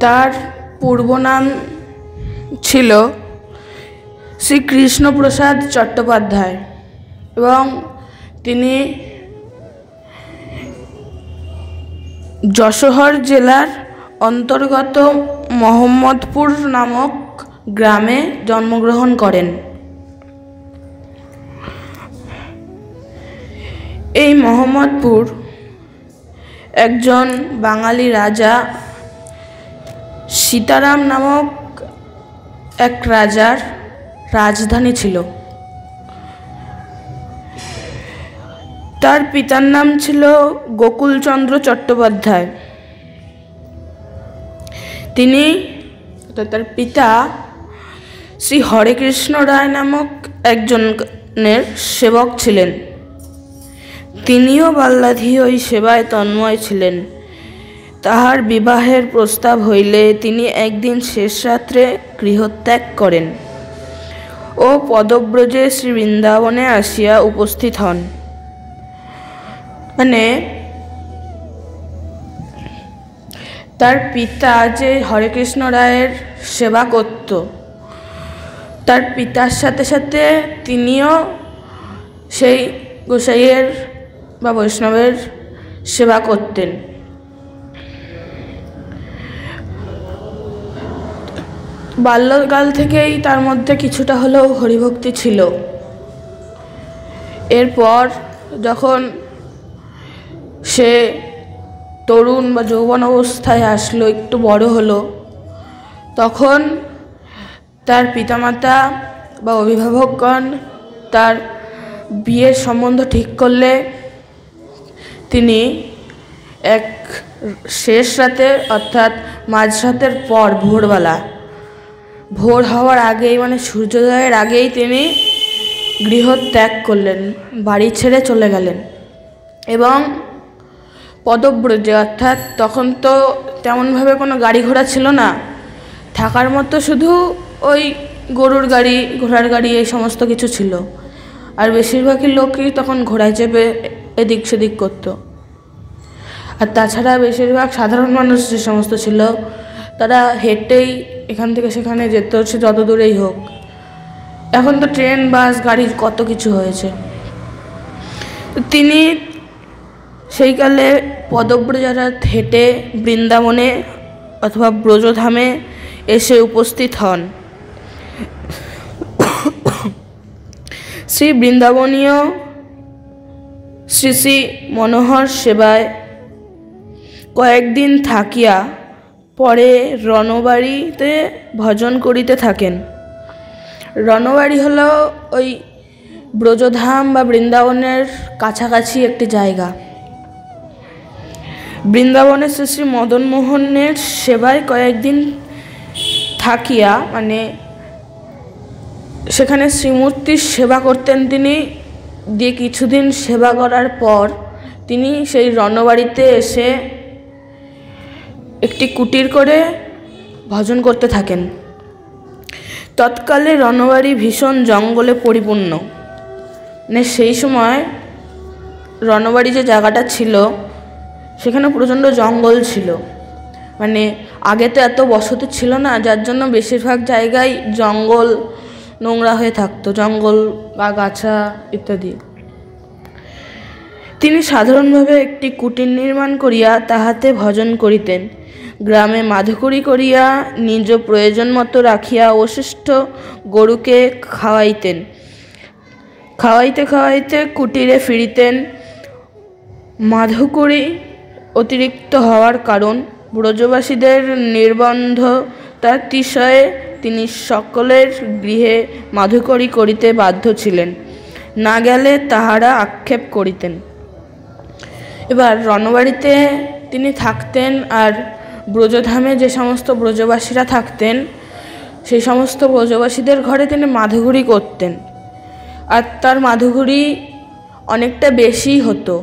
তার পূর্ব নাম ছিল শ্রী কৃষ্ণপ্রসাদ চট্টোপাধ্যায় এবং তিনি যশোহর জেলার অন্তর্গত মোহাম্মদপুর নামক গ্রামে জন্মগ্রহণ করেন। এই মোহাম্মদপুর একজন বাঙালি রাজা সীতারাম নামক এক রাজার রাজধানী ছিল। তার পিতার নাম ছিল গোকুলচন্দ্র চট্টোপাধ্যায়। তিনি তার পিতা শ্রী হরেকৃষ্ণ রায় নামক একজনের সেবক ছিলেন। তিনিও বাল্লাধি ওই সেবায় তন্ময় ছিলেন। তাহার বিবাহের প্রস্তাব হইলে তিনি একদিন শেষ রাত্রে গৃহত্যাগ করেন ও পদব্রজে শ্রী বৃন্দাবনে আসিয়া উপস্থিত হন। মানে তার পিতা যে হরেকৃষ্ণ রায়ের সেবা করত, তার পিতার সাথে সাথে তিনিও সেই গোসাইয়ের বা বৈষ্ণবের সেবা করতেন। বাল্যকাল থেকেই তার মধ্যে কিছুটা হলেও হরিভক্তি ছিল। এরপর যখন সে তরুণ বা যৌবন অবস্থায় আসলো, একটু বড় হলো, তখন তার পিতামাতা বা অভিভাবকগণ তার বিয়ের সম্বন্ধ ঠিক করলে তিনি এক শেষ রাতে, অর্থাৎ মাঝরাতের পর ভোরবেলা ভোর হওয়ার আগেই মানে সূর্যোদয়ের আগেই তিনি গৃহ ত্যাগ করলেন, বাড়ি ছেড়ে চলে গেলেন। এবং পদব্রজে, অর্থাৎ তখন তো তেমনভাবে কোনো গাড়ি ঘোড়া ছিল না, থাকার মতো শুধু ওই গরুর গাড়ি, ঘোড়ার গাড়ি, এই সমস্ত কিছু ছিল। আর বেশিরভাগই লোকই তখন ঘোড়ায় চেপে এদিক সেদিক করতো। আর তাছাড়া বেশিরভাগ সাধারণ মানুষ যে সমস্ত ছিল, তারা হেঁটেই এখান থেকে সেখানে যেতে হচ্ছে যত দূরেই হোক। এখন তো ট্রেন, বাস, গাড়ি কত কিছু হয়েছে। তিনি সেইকালে পদব্রজারা হেঁটে বৃন্দাবনে অথবা ব্রজধামে এসে উপস্থিত হন। শ্রী বৃন্দাবনীয় শ্রী শ্রী মনোহর সেবায় কয়েকদিন থাকিয়া পরে রণবাড়িতে ভজন করিতে থাকেন। রণবাড়ি হলো ওই ব্রজধাম বা বৃন্দাবনের কাছাকাছি একটি জায়গা। বৃন্দাবনে শ্রী শ্রী মদনমোহনের সেবায় কয়েকদিন থাকিয়া মানে সেখানে শ্রীমূর্তির সেবা করতেন তিনি, দিয়ে কিছুদিন সেবা করার পর তিনি সেই রণবাড়িতে এসে একটি কুটির করে ভজন করতে থাকেন। তৎকালে রণবাড়ি ভীষণ জঙ্গলে পরিপূর্ণ। মানে সেই সময় রণবাড়ি যে জায়গাটা ছিল, সেখানে প্রচণ্ড জঙ্গল ছিল। মানে আগে তো এত বসতি ছিল না, যার জন্য বেশিরভাগ জায়গায় জঙ্গল নোংরা হয়ে থাকতো, জঙ্গল বা গাছা ইত্যাদি। তিনি সাধারণভাবে একটি কুটির নির্মাণ করিয়া তাহাতে ভজন করিতেন। গ্রামে মাধুকরি করিয়া নিজ প্রয়োজন মতো রাখিয়া অবশিষ্ট গরুকে খাওয়াইতেন। খাওয়াইতে খাওয়াইতে কুটিরে ফিরিতেন। মাধুকরি অতিরিক্ত হওয়ার কারণ, ব্রজবাসীদের নির্বন্ধতাতিশয়ে তিনি সকলের গৃহে মাধুকরি করিতে বাধ্য ছিলেন। না গেলে তাহারা আক্ষেপ করিতেন। এবার রণবাড়িতে তিনি থাকতেন আর ব্রজধামে যে সমস্ত ব্রজবাসীরা থাকতেন, সেই সমস্ত ব্রজবাসীদের ঘরে তিনি মাধুগুরি করতেন। আর তার মাধুগুরি অনেকটা বেশি হতো।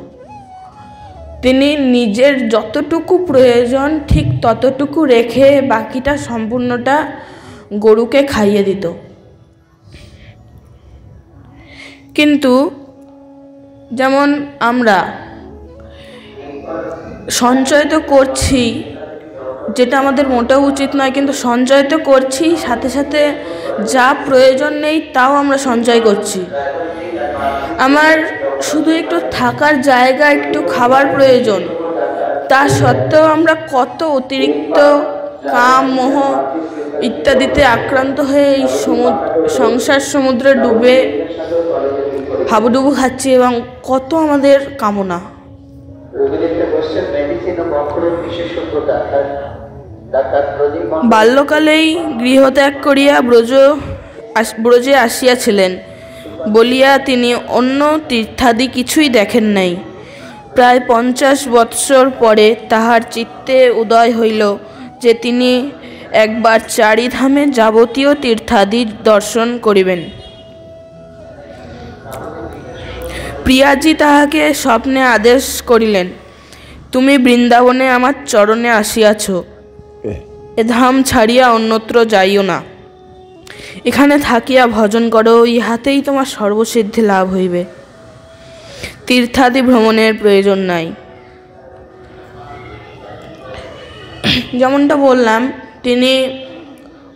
তিনি নিজের যতটুকু প্রয়োজন, ঠিক ততটুকু রেখে বাকিটা সম্পূর্ণটা গরুকে খাইয়ে দিত। কিন্তু যেমন আমরা সঞ্চয় তো করছি যেটা আমাদের মোটেও উচিত নয়, কিন্তু সঞ্চয় তো করছি, সাথে সাথে যা প্রয়োজন নেই তাও আমরা সঞ্চয় করছি। আমার শুধু একটু থাকার জায়গা, একটু খাবার প্রয়োজন। তা সত্ত্বেও আমরা কত অতিরিক্ত কাম, মোহ ইত্যাদিতে আক্রান্ত হয়ে এই সংসার সমুদ্রে ডুবে হাবুডুবু খাচ্ছি এবং কত আমাদের কামনা। বাল্যকালেই গৃহত্যাগ করিয়া ব্রজ ব্রজে আসিয়াছিলেন। বলিয়া তিনি অন্য তীর্থাদি কিছুই দেখেন নাই। প্রায় পঞ্চাশ বৎসর পরে তাহার চিত্তে উদয় হইল যে তিনি একবার চারিধামে যাবতীয় তীর্থাদি দর্শন করিবেন। প্রিয়াজি তাহাকে স্বপ্নে আদেশ করিলেন, তুমি বৃন্দাবনে আমার চরণে আসিয়াছ। এ ধাম ছাড়িয়া অন্যত্র যাইও না। এখানে থাকিয়া ভজন করো, ইহাতেই তোমার সর্বসিদ্ধি লাভ হইবে। তীর্থাদি ভ্রমণের প্রয়োজন নাই। যেমনটা বললাম, তিনি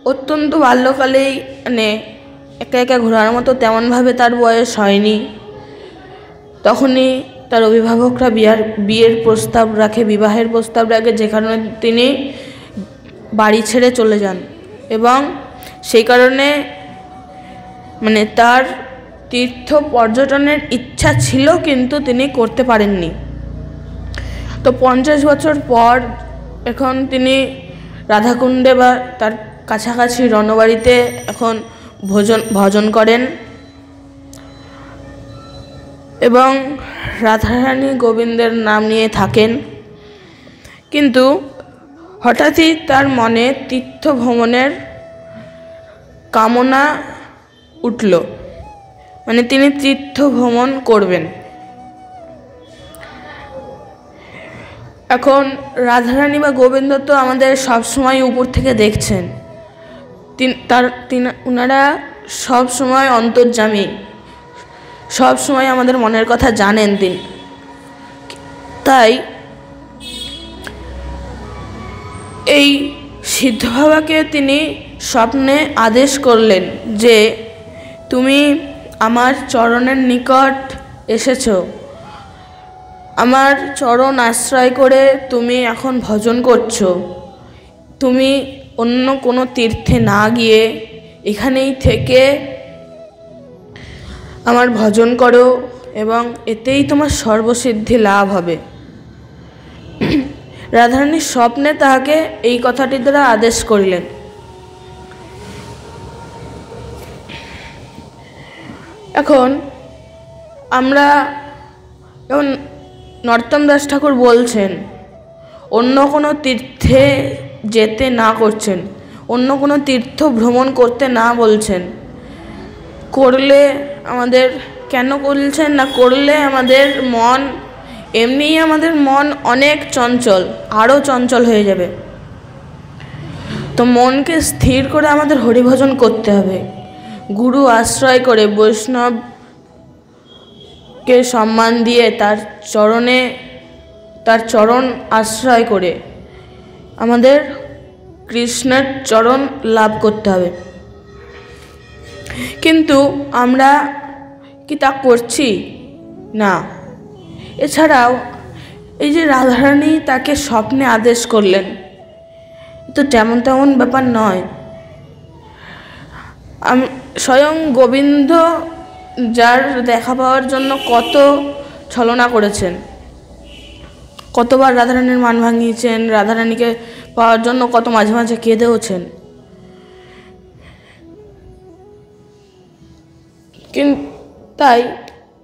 অত্যন্ত বাল্যকালেই মানে একা একা ঘোরার মতো তেমনভাবে তার বয়স হয়নি। তখনই তার অভিভাবকরা বিয়ার, বিয়ের প্রস্তাব রাখে, বিবাহের প্রস্তাব রাখে যেখানে তিনি বাড়ি ছেড়ে চলে যান। এবং সেই কারণে মানে তার তীর্থ পর্যটনের ইচ্ছা ছিল কিন্তু তিনি করতে পারেননি। তো পঞ্চাশ বছর পর এখন তিনি রাধাকুণ্ডে বা তার কাছাকাছি রণবাড়িতে এখন ভোজন, ভজন করেন। এবং রাধারানী গোবিন্দের নাম নিয়ে থাকেন। কিন্তু হঠাৎই তার মনে তীর্থ ভ্রমণের কামনা উঠল। মানে তিনি তীর্থ ভ্রমণ করবেন। এখন রাধারানী বা গোবিন্দ তো আমাদের সবসময় উপর থেকে দেখছেন। তার, তিনি ওনারা সব সময় অন্তর্জামী সব সময় আমাদের মনের কথা জানেন তিনি। তাই এই সিদ্ধ বাবাকে তিনি স্বপ্নে আদেশ করলেন যে, তুমি আমার চরণের নিকট এসেছ। আমার চরণ আশ্রয় করে তুমি এখন ভজন করছ। তুমি অন্য কোনো তীর্থে না গিয়ে এখানেই থেকে আমার ভজন করো এবং এতেই তোমার সর্বসিদ্ধি লাভ হবে। রাধারানীর স্বপ্নে তাহাকে এই কথাটি দ্বারা আদেশ করিলেন। এখন আমরা যেমন নর্তম দাস ঠাকুর বলছেন, অন্য কোনো তীর্থে যেতে না করছেন, অন্য কোনো তীর্থ ভ্রমণ করতে না বলছেন, করলে আমাদের কেন করছেন না? করলে আমাদের মন এমনিই আমাদের মন অনেক চঞ্চল, আরও চঞ্চল হয়ে যাবে। তো মনকে স্থির করে আমাদের হরিভজন করতে হবে। গুরু আশ্রয় করে বৈষ্ণবকে সম্মান দিয়ে তার চরণে, তার চরণ আশ্রয় করে আমাদের কৃষ্ণের চরণ লাভ করতে হবে। কিন্তু আমরা কি তা করছি? না। এছাড়াও এই যে রাধারানী তাকে স্বপ্নে আদেশ করলেন। তো তেমন তেমন ব্যাপার নয়। আমি স্বয়ং গোবিন্দ যার দেখা পাওয়ার জন্য কত ছলনা করেছেন। কতবার রাধারানীর মান ভাঙিয়েছেন, রাধারানীকে পাওয়ার জন্য কত মাঝে মাঝে কেঁদেওছেন। কিন্তু তাই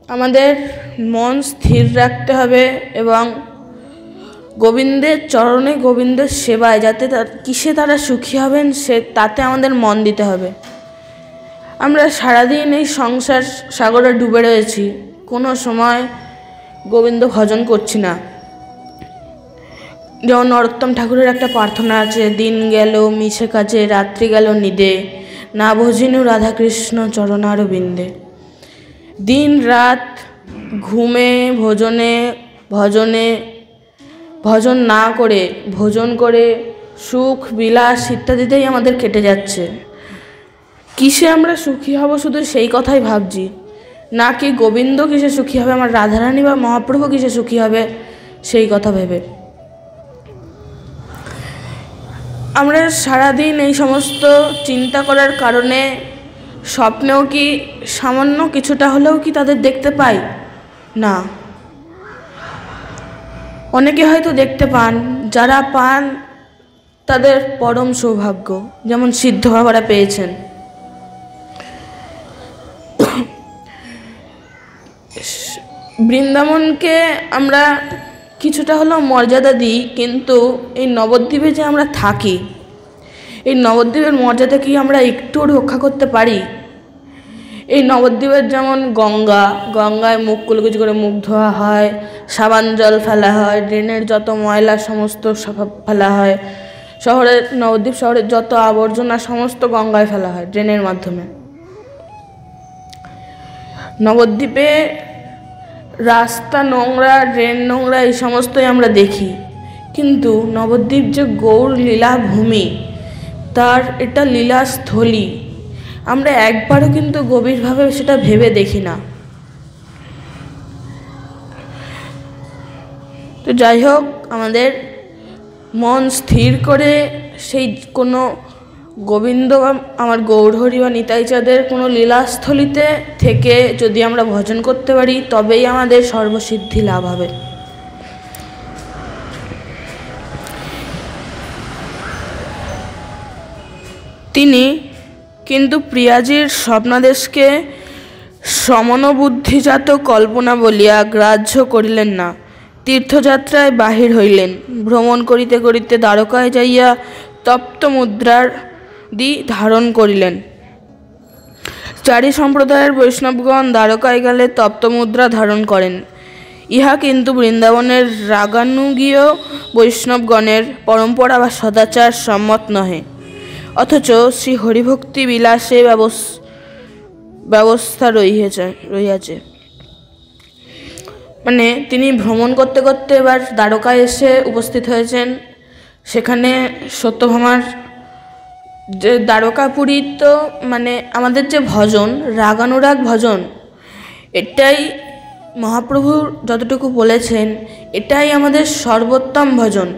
আমাদের মন স্থির রাখতে হবে এবং গোবিন্দের চরণে গোবিন্দের সেবায় যাতে কিসে তারা সুখী হবেন সে, তাতে আমাদের মন দিতে হবে। আমরা সারাদিন এই সংসার সাগরে ডুবে রয়েছি। কোনো সময় গোবিন্দ ভজন করছি না। যেমন নরোত্তম ঠাকুরের একটা প্রার্থনা আছে, দিন গেল মিছে কাজে রাত্রি গেল নিদে। না ভজিনু রাধাকৃষ্ণ চরণার বিন্দে দিন রাত ঘুমে, ভোজনে, ভজনে, ভজন না করে, ভোজন করে, সুখ, বিলাস ইত্যাদিতেই আমাদের কেটে যাচ্ছে। কিসে আমরা সুখী হব শুধু সেই কথাই ভাবছি। না কি গোবিন্দ কিসে সুখী হবে, আমার রাধারানী বা মহাপ্রভু কিসে সুখী হবে, সেই কথা ভেবে। আমরা সারাদিন এই সমস্ত চিন্তা করার কারণে স্বপ্নেও কি সামান্য কিছুটা হলেও কি তাদের দেখতে পাই? না। অনেকে হয়তো দেখতে পান, যারা পান তাদের পরম সৌভাগ্য, যেমন সিদ্ধ বাবারা পেয়েছেন। বৃন্দাবনকে আমরা কিছুটা হলেও মর্যাদা দিই, কিন্তু এই নবদ্বীপে যে আমরা থাকি এই নবদ্বীপের মর্যাদা কি আমরা একটু রক্ষা করতে পারি? এই নবদ্বীপের যেমন গঙ্গা, গঙ্গায় মুখ কুলকুচি করে মুখ ধোয়া হয়, সাবান জল ফেলা হয়, ড্রেনের যত ময়লা, সমস্ত ফেলা হয়। শহরের নবদ্বীপ শহরের যত আবর্জনা, সমস্ত গঙ্গায় ফেলা হয় ড্রেনের মাধ্যমে। নবদ্বীপে রাস্তা, নোংরা, ড্রেন নোংরা এই সমস্তই আমরা দেখি। কিন্তু নবদ্বীপ যে গৌর লীলা ভূমি তার এটা লীলাস্থলী আমরা একবারও কিন্তু গভীরভাবে সেটা ভেবে দেখি না। তো যাই হোক, আমাদের মন স্থির করে সেই কোনো গোবিন্দ বা আমার গৌরহরি বা নিতাইচাঁদের কোনো লীলাস্থলিতে থেকে যদি আমরা ভজন করতে পারি, তবেই আমাদের সর্বসিদ্ধি লাভ হবে। তিনি কিন্তু প্রিয়াজির স্বপ্নাদেশকে সমনবুদ্ধিজাত কল্পনা বলিয়া গ্রাহ্য করিলেন না। তীর্থযাত্রায় বাহির হইলেন। ভ্রমণ করিতে করিতে দ্বারকায় যাইয়া তপ্ত মুদ্রার দি ধারণ করিলেন। চারি সম্প্রদায়ের বৈষ্ণবগণ দ্বারকায় গেলে তপ্তমুদ্রা ধারণ করেন। ইহা কিন্তু বৃন্দাবনের রাগানুগীয় বৈষ্ণবগণের পরম্পরা বা সদাচার সম্মত নহে। অথচ শ্রী হরিভক্তি বিলাসে ব্যবস্থা রহিয়াছে রহিয়াছে মানে তিনি ভ্রমণ করতে করতে এবার দ্বারকায় এসে উপস্থিত হয়েছেন। সেখানে সত্যভামার যে দ্বারকাপুরী তো মানে আমাদের যে ভজন, রাগানুরাগ ভজন, এটাই মহাপ্রভু যতটুকু বলেছেন, এটাই আমাদের সর্বোত্তম ভজন।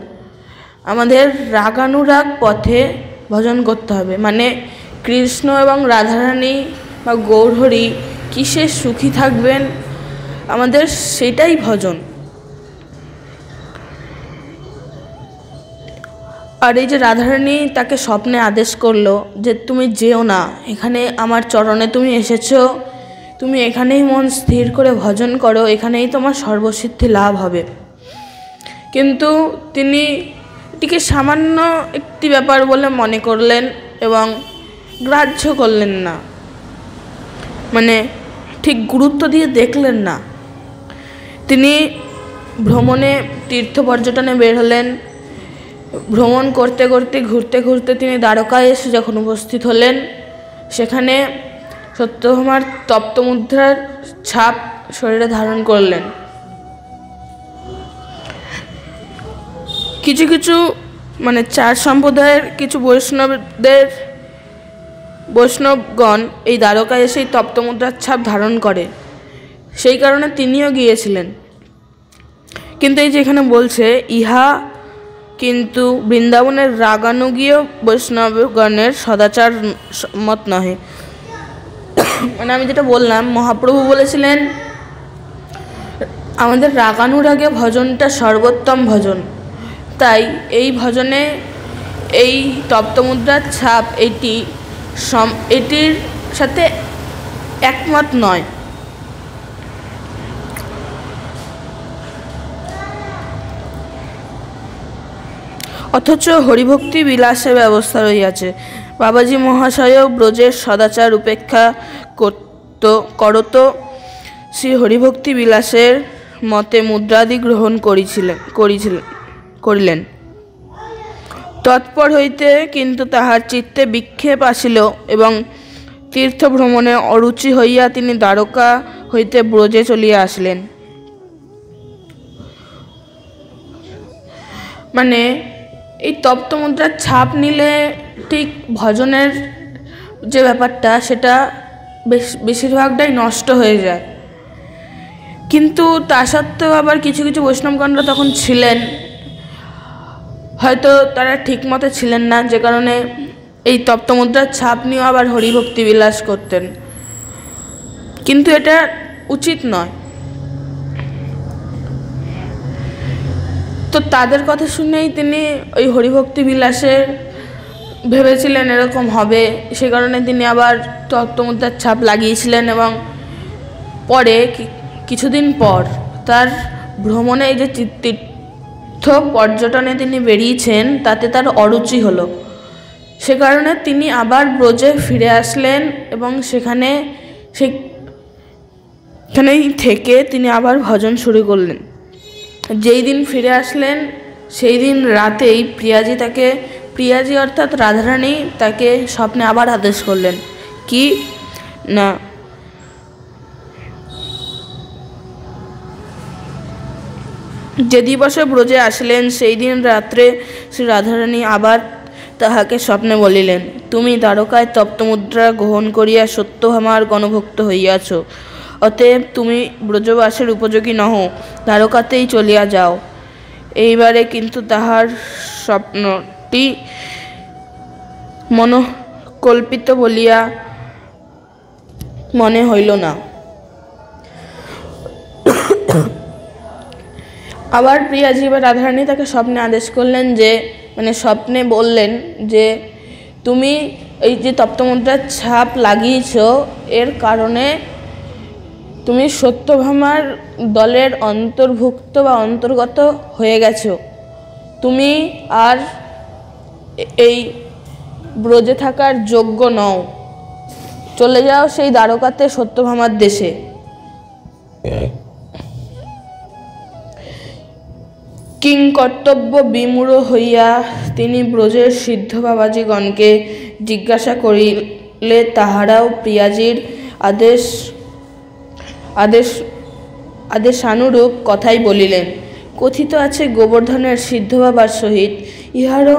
আমাদের রাগানুরাগ পথে ভজন করতে হবে। মানে কৃষ্ণ এবং রাধারানী বা গৌরহরি কিসে সুখী থাকবেন? আমাদের সেটাই ভজন। আর এই যে রাধারানী তাকে স্বপ্নে আদেশ করল যে, তুমি যেও না। এখানে আমার চরণে তুমি এসেছ। তুমি এখানেই মন স্থির করে ভজন করো। এখানেই তোমার সর্বসিদ্ধি লাভ হবে। কিন্তু তিনি এটিকে সামান্য একটি ব্যাপার বলে মনে করলেন এবং গ্রাহ্য করলেন না। মানে ঠিক গুরুত্ব দিয়ে দেখলেন না। তিনি ভ্রমণে তীর্থ পর্যটনে বের হলেন। ভ্রমণ করতে করতে, ঘুরতে ঘুরতে তিনি দ্বারকায় এসে যখন উপস্থিত হলেন, সেখানে সত্যভামার তপ্তমুদ্রার ছাপ শরীরে ধারণ করলেন। কিছু কিছু মানে চার সম্প্রদায়ের কিছু বৈষ্ণবদের, বৈষ্ণবগণ এই দ্বারকায় এসেই তপ্তমুদ্রার ছাপ ধারণ করে। সেই কারণে তিনিও গিয়েছিলেন। কিন্তু এই যেখানে বলছে, ইহা কিন্তু বৃন্দাবনের রাগানুগীয় বৈষ্ণবগণের সদাচার মত নহে। মানে আমি যেটা বললাম, মহাপ্রভু বলেছিলেন, আমাদের রাগানুরাগে ভজনটা সর্বোত্তম ভজন। তাই এই ভজনে এই তপ্তমুদ্রার ছাপ এটি সম, এটির সাথে একমত নয়। অথচ হরিভক্তি বিলাসের ব্যবস্থা রইয়াছে বাবাজি মহাশয়ও ব্রজের সদাচার উপেক্ষা করত করত। শ্রী হরিভক্তি বিলাসের মতে মুদ্রাদি গ্রহণ করিছিলেন করিছিলেন। করিলেন। তৎপর হইতে কিন্তু তাহার চিত্তে বিক্ষেপ আসিল এবং তীর্থ ভ্রমণে অরুচি হইয়া তিনি দ্বারকা হইতে ব্রজে চলিয়া আসলেন। মানে এই তপ্ত মুদ্রার ছাপ নিলে ঠিক ভজনের যে ব্যাপারটা, সেটা বেশ, বেশিরভাগটাই নষ্ট হয়ে যায়। কিন্তু তা সত্ত্বেও আবার কিছু কিছু বৈষ্ণবগণরা তখন ছিলেন। হয়তো তারা ঠিক মতো ছিলেন না, যে কারণে এই তপ্তমুদ্রার ছাপ নিয়েও আবার হরিভক্তি বিলাস করতেন। কিন্তু এটা উচিত নয়। তো তাদের কথা শুনেই তিনি ওই হরিভক্তি বিলাসে ভেবেছিলেন এরকম হবে। সে কারণে তিনি আবার তত্ত্বমুদ্রার ছাপ লাগিয়েছিলেন এবং পরে কিছুদিন পর তার ভ্রমণে এই যে তীর্থ পর্যটনে তিনি বেরিয়েছেন, তাতে তার অরুচি হলো। সে কারণে তিনি আবার ব্রজে ফিরে আসলেন এবং সেখানে সেখানেই থেকে তিনি আবার ভজন শুরু করলেন। যেই দিন ফিরে আসলেন, সেই দিন রাতেই প্রিয়াজি তাকে, প্রিয়াজি অর্থাৎ রাধারানী তাকে স্বপ্নে আবার আদেশ করলেন, কি? না যে দিবসে ব্রজে আসলেন, সেই দিন রাত্রে শ্রী রাধারানী আবার তাহাকে স্বপ্নে বলিলেন, তুমি দ্বারকায় তপ্তমুদ্রা গ্রহণ করিয়া সত্য আমার গণভক্ত হইয়াছ। অতএব তুমি ব্রজবাসের উপযোগী নহ, দ্বারকাতেই চলিয়া যাও। এইবারে কিন্তু তাহার স্বপ্নটি মনকল্পিত বলিয়া মনে হইল না। আবার প্রিয়াজি বা রাধারানী তাকে স্বপ্নে আদেশ করলেন যে মানে স্বপ্নে বললেন যে, তুমি এই যে তপ্তমুদ্রার ছাপ লাগিয়েছ, এর কারণে তুমি সত্যভামার দলের অন্তর্ভুক্ত বা অন্তর্গত হয়ে গেছো। তুমি আর এই ব্রজে থাকার যোগ্য নও। চলে যাও সেই দ্বারকাতে সত্যভামার দেশে। কিং কর্তব্য বিমূঢ় হইয়া তিনি ব্রজের সিদ্ধ বাবাজীগণকে জিজ্ঞাসা করিলে তাহারাও প্রিয়াজির আদেশ আদেশ, আদেশানুরূপ কথাই বলিলেন। কথিত আছে গোবর্ধনের সিদ্ধ বাবার সহিত ইহারও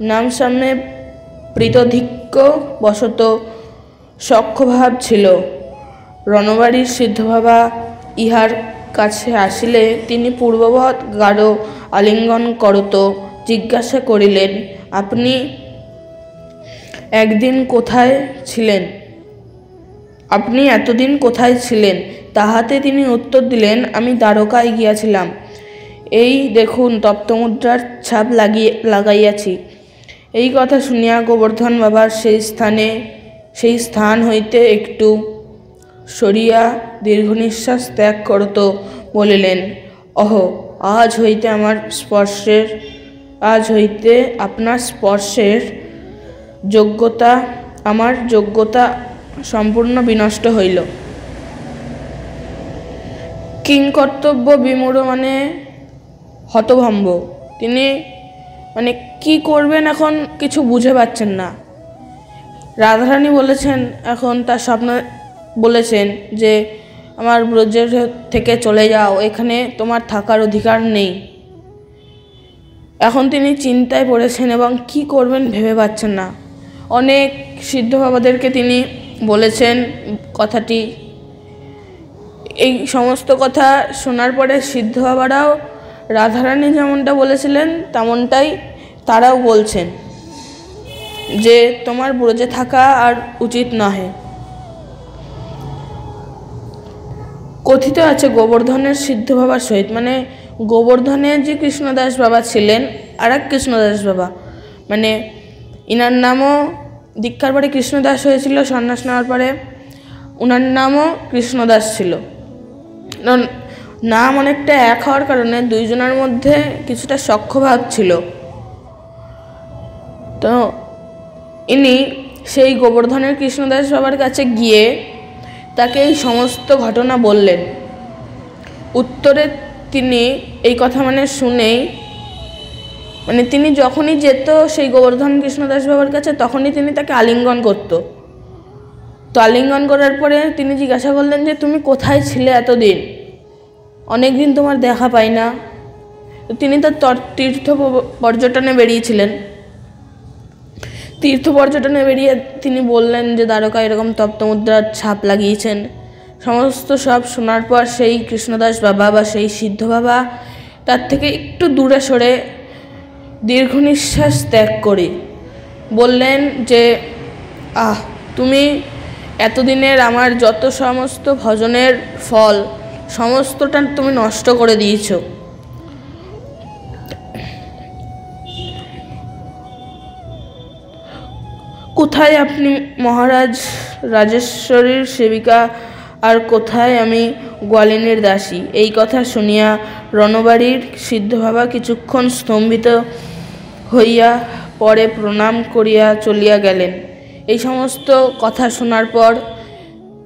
নাম সামনে প্রীতধিক্য বশত সক্ষভাব ছিল। রণবাড়ির সিদ্ধ বাবা ইহার কাছে আসিলে তিনি পূর্ববৎ গাঢ় আলিঙ্গন করত, জিজ্ঞাসা করিলেন, আপনি একদিন কোথায় ছিলেন? আপনি এতদিন কোথায় ছিলেন? তাহাতে তিনি উত্তর দিলেন, আমি দ্বারকায় গিয়াছিলাম। এই দেখুন তপ্তমুদ্রার ছাপ লাগিয়ে, লাগাইয়াছি। এই কথা শুনিয়া গোবর্ধন বাবার সেই স্থানে, সেই স্থান হইতে একটু সরিয়া দীর্ঘ নিঃশ্বাস ত্যাগ করত, বলিলেন, অহ, আজ হইতে আমার স্পর্শের, আজ হইতে আপনার স্পর্শের যোগ্যতা, আমার যোগ্যতা সম্পূর্ণ বিনষ্ট হইল। কিংকর্তব্য বিমূঢ় মানে হতভম্ব। তিনি মানে কি করবেন এখন কিছু বুঝে পাচ্ছেন না। রাধারানী বলেছেন, এখন তার স্বপ্ন বলেছেন যে, আমার ব্রজের থেকে চলে যাও, এখানে তোমার থাকার অধিকার নেই। এখন তিনি চিন্তায় পড়েছেন এবং কি করবেন ভেবে পাচ্ছেন না। অনেক সিদ্ধ বাবাদেরকে তিনি বলেছেন কথাটি। এই সমস্ত কথা শোনার পরে সিদ্ধ বাবারাও রাধারানী যেমনটা বলেছিলেন, তেমনটাই তারাও বলছেন যে, তোমার ব্রজে থাকা আর উচিত নহে। কথিত আছে গোবর্ধনের সিদ্ধ বাবার সহিত। মানে গোবর্ধনের যে কৃষ্ণদাস বাবা ছিলেন আর এক কৃষ্ণদাস বাবা। মানে ইনার নামও দীক্ষার পরে কৃষ্ণদাস হয়েছিল, সন্ন্যাস নেওয়ার পরে ওনার নামও কৃষ্ণদাস ছিল। নাম অনেকটা এক হওয়ার কারণে দুইজনের মধ্যে কিছুটা সক্ষভাব ছিল। তো ইনি সেই গোবর্ধনের কৃষ্ণদাস বাবার কাছে গিয়ে তাকে এই সমস্ত ঘটনা বললেন। উত্তরে তিনি এই কথা মানে শুনেই মানে তিনি যখনই যেত সেই গোবর্ধন কৃষ্ণদাস বাবার কাছে, তখনই তিনি তাকে আলিঙ্গন করত। তো আলিঙ্গন করার পরে তিনি জিজ্ঞাসা করলেন যে, তুমি কোথায় ছিলে এতদিন? অনেক দিন তোমার দেখা পাই না। তিনি তার তর- তীর্থ পর্যটনে বেরিয়েছিলেন। তীর্থ পর্যটনে বেরিয়ে তিনি বললেন যে, দ্বারকা এরকম তপ্তমুদ্রার ছাপ লাগিয়েছেন। সমস্ত সব শোনার পর সেই কৃষ্ণদাস বাবা বা সেই সিদ্ধ বাবা তার থেকে একটু দূরে সরে দীর্ঘ নিঃশ্বাস ত্যাগ করে বললেন যে, আহ, তুমি এতদিনের আমার যত সমস্ত ভজনের ফল, সমস্তটা তুমি নষ্ট করে দিয়েছ। কোথায় আপনি মহারাজ? রাজেশ্বরীর সেবিকা, আর কোথায় আমি গোয়ালিনীর দাসী? এই কথা শুনিয়া রণবাড়ির সিদ্ধভাবা কিছুক্ষণ স্তম্ভিত হইয়া পরে প্রণাম করিয়া চলিয়া গেলেন। এই সমস্ত কথা শোনার পর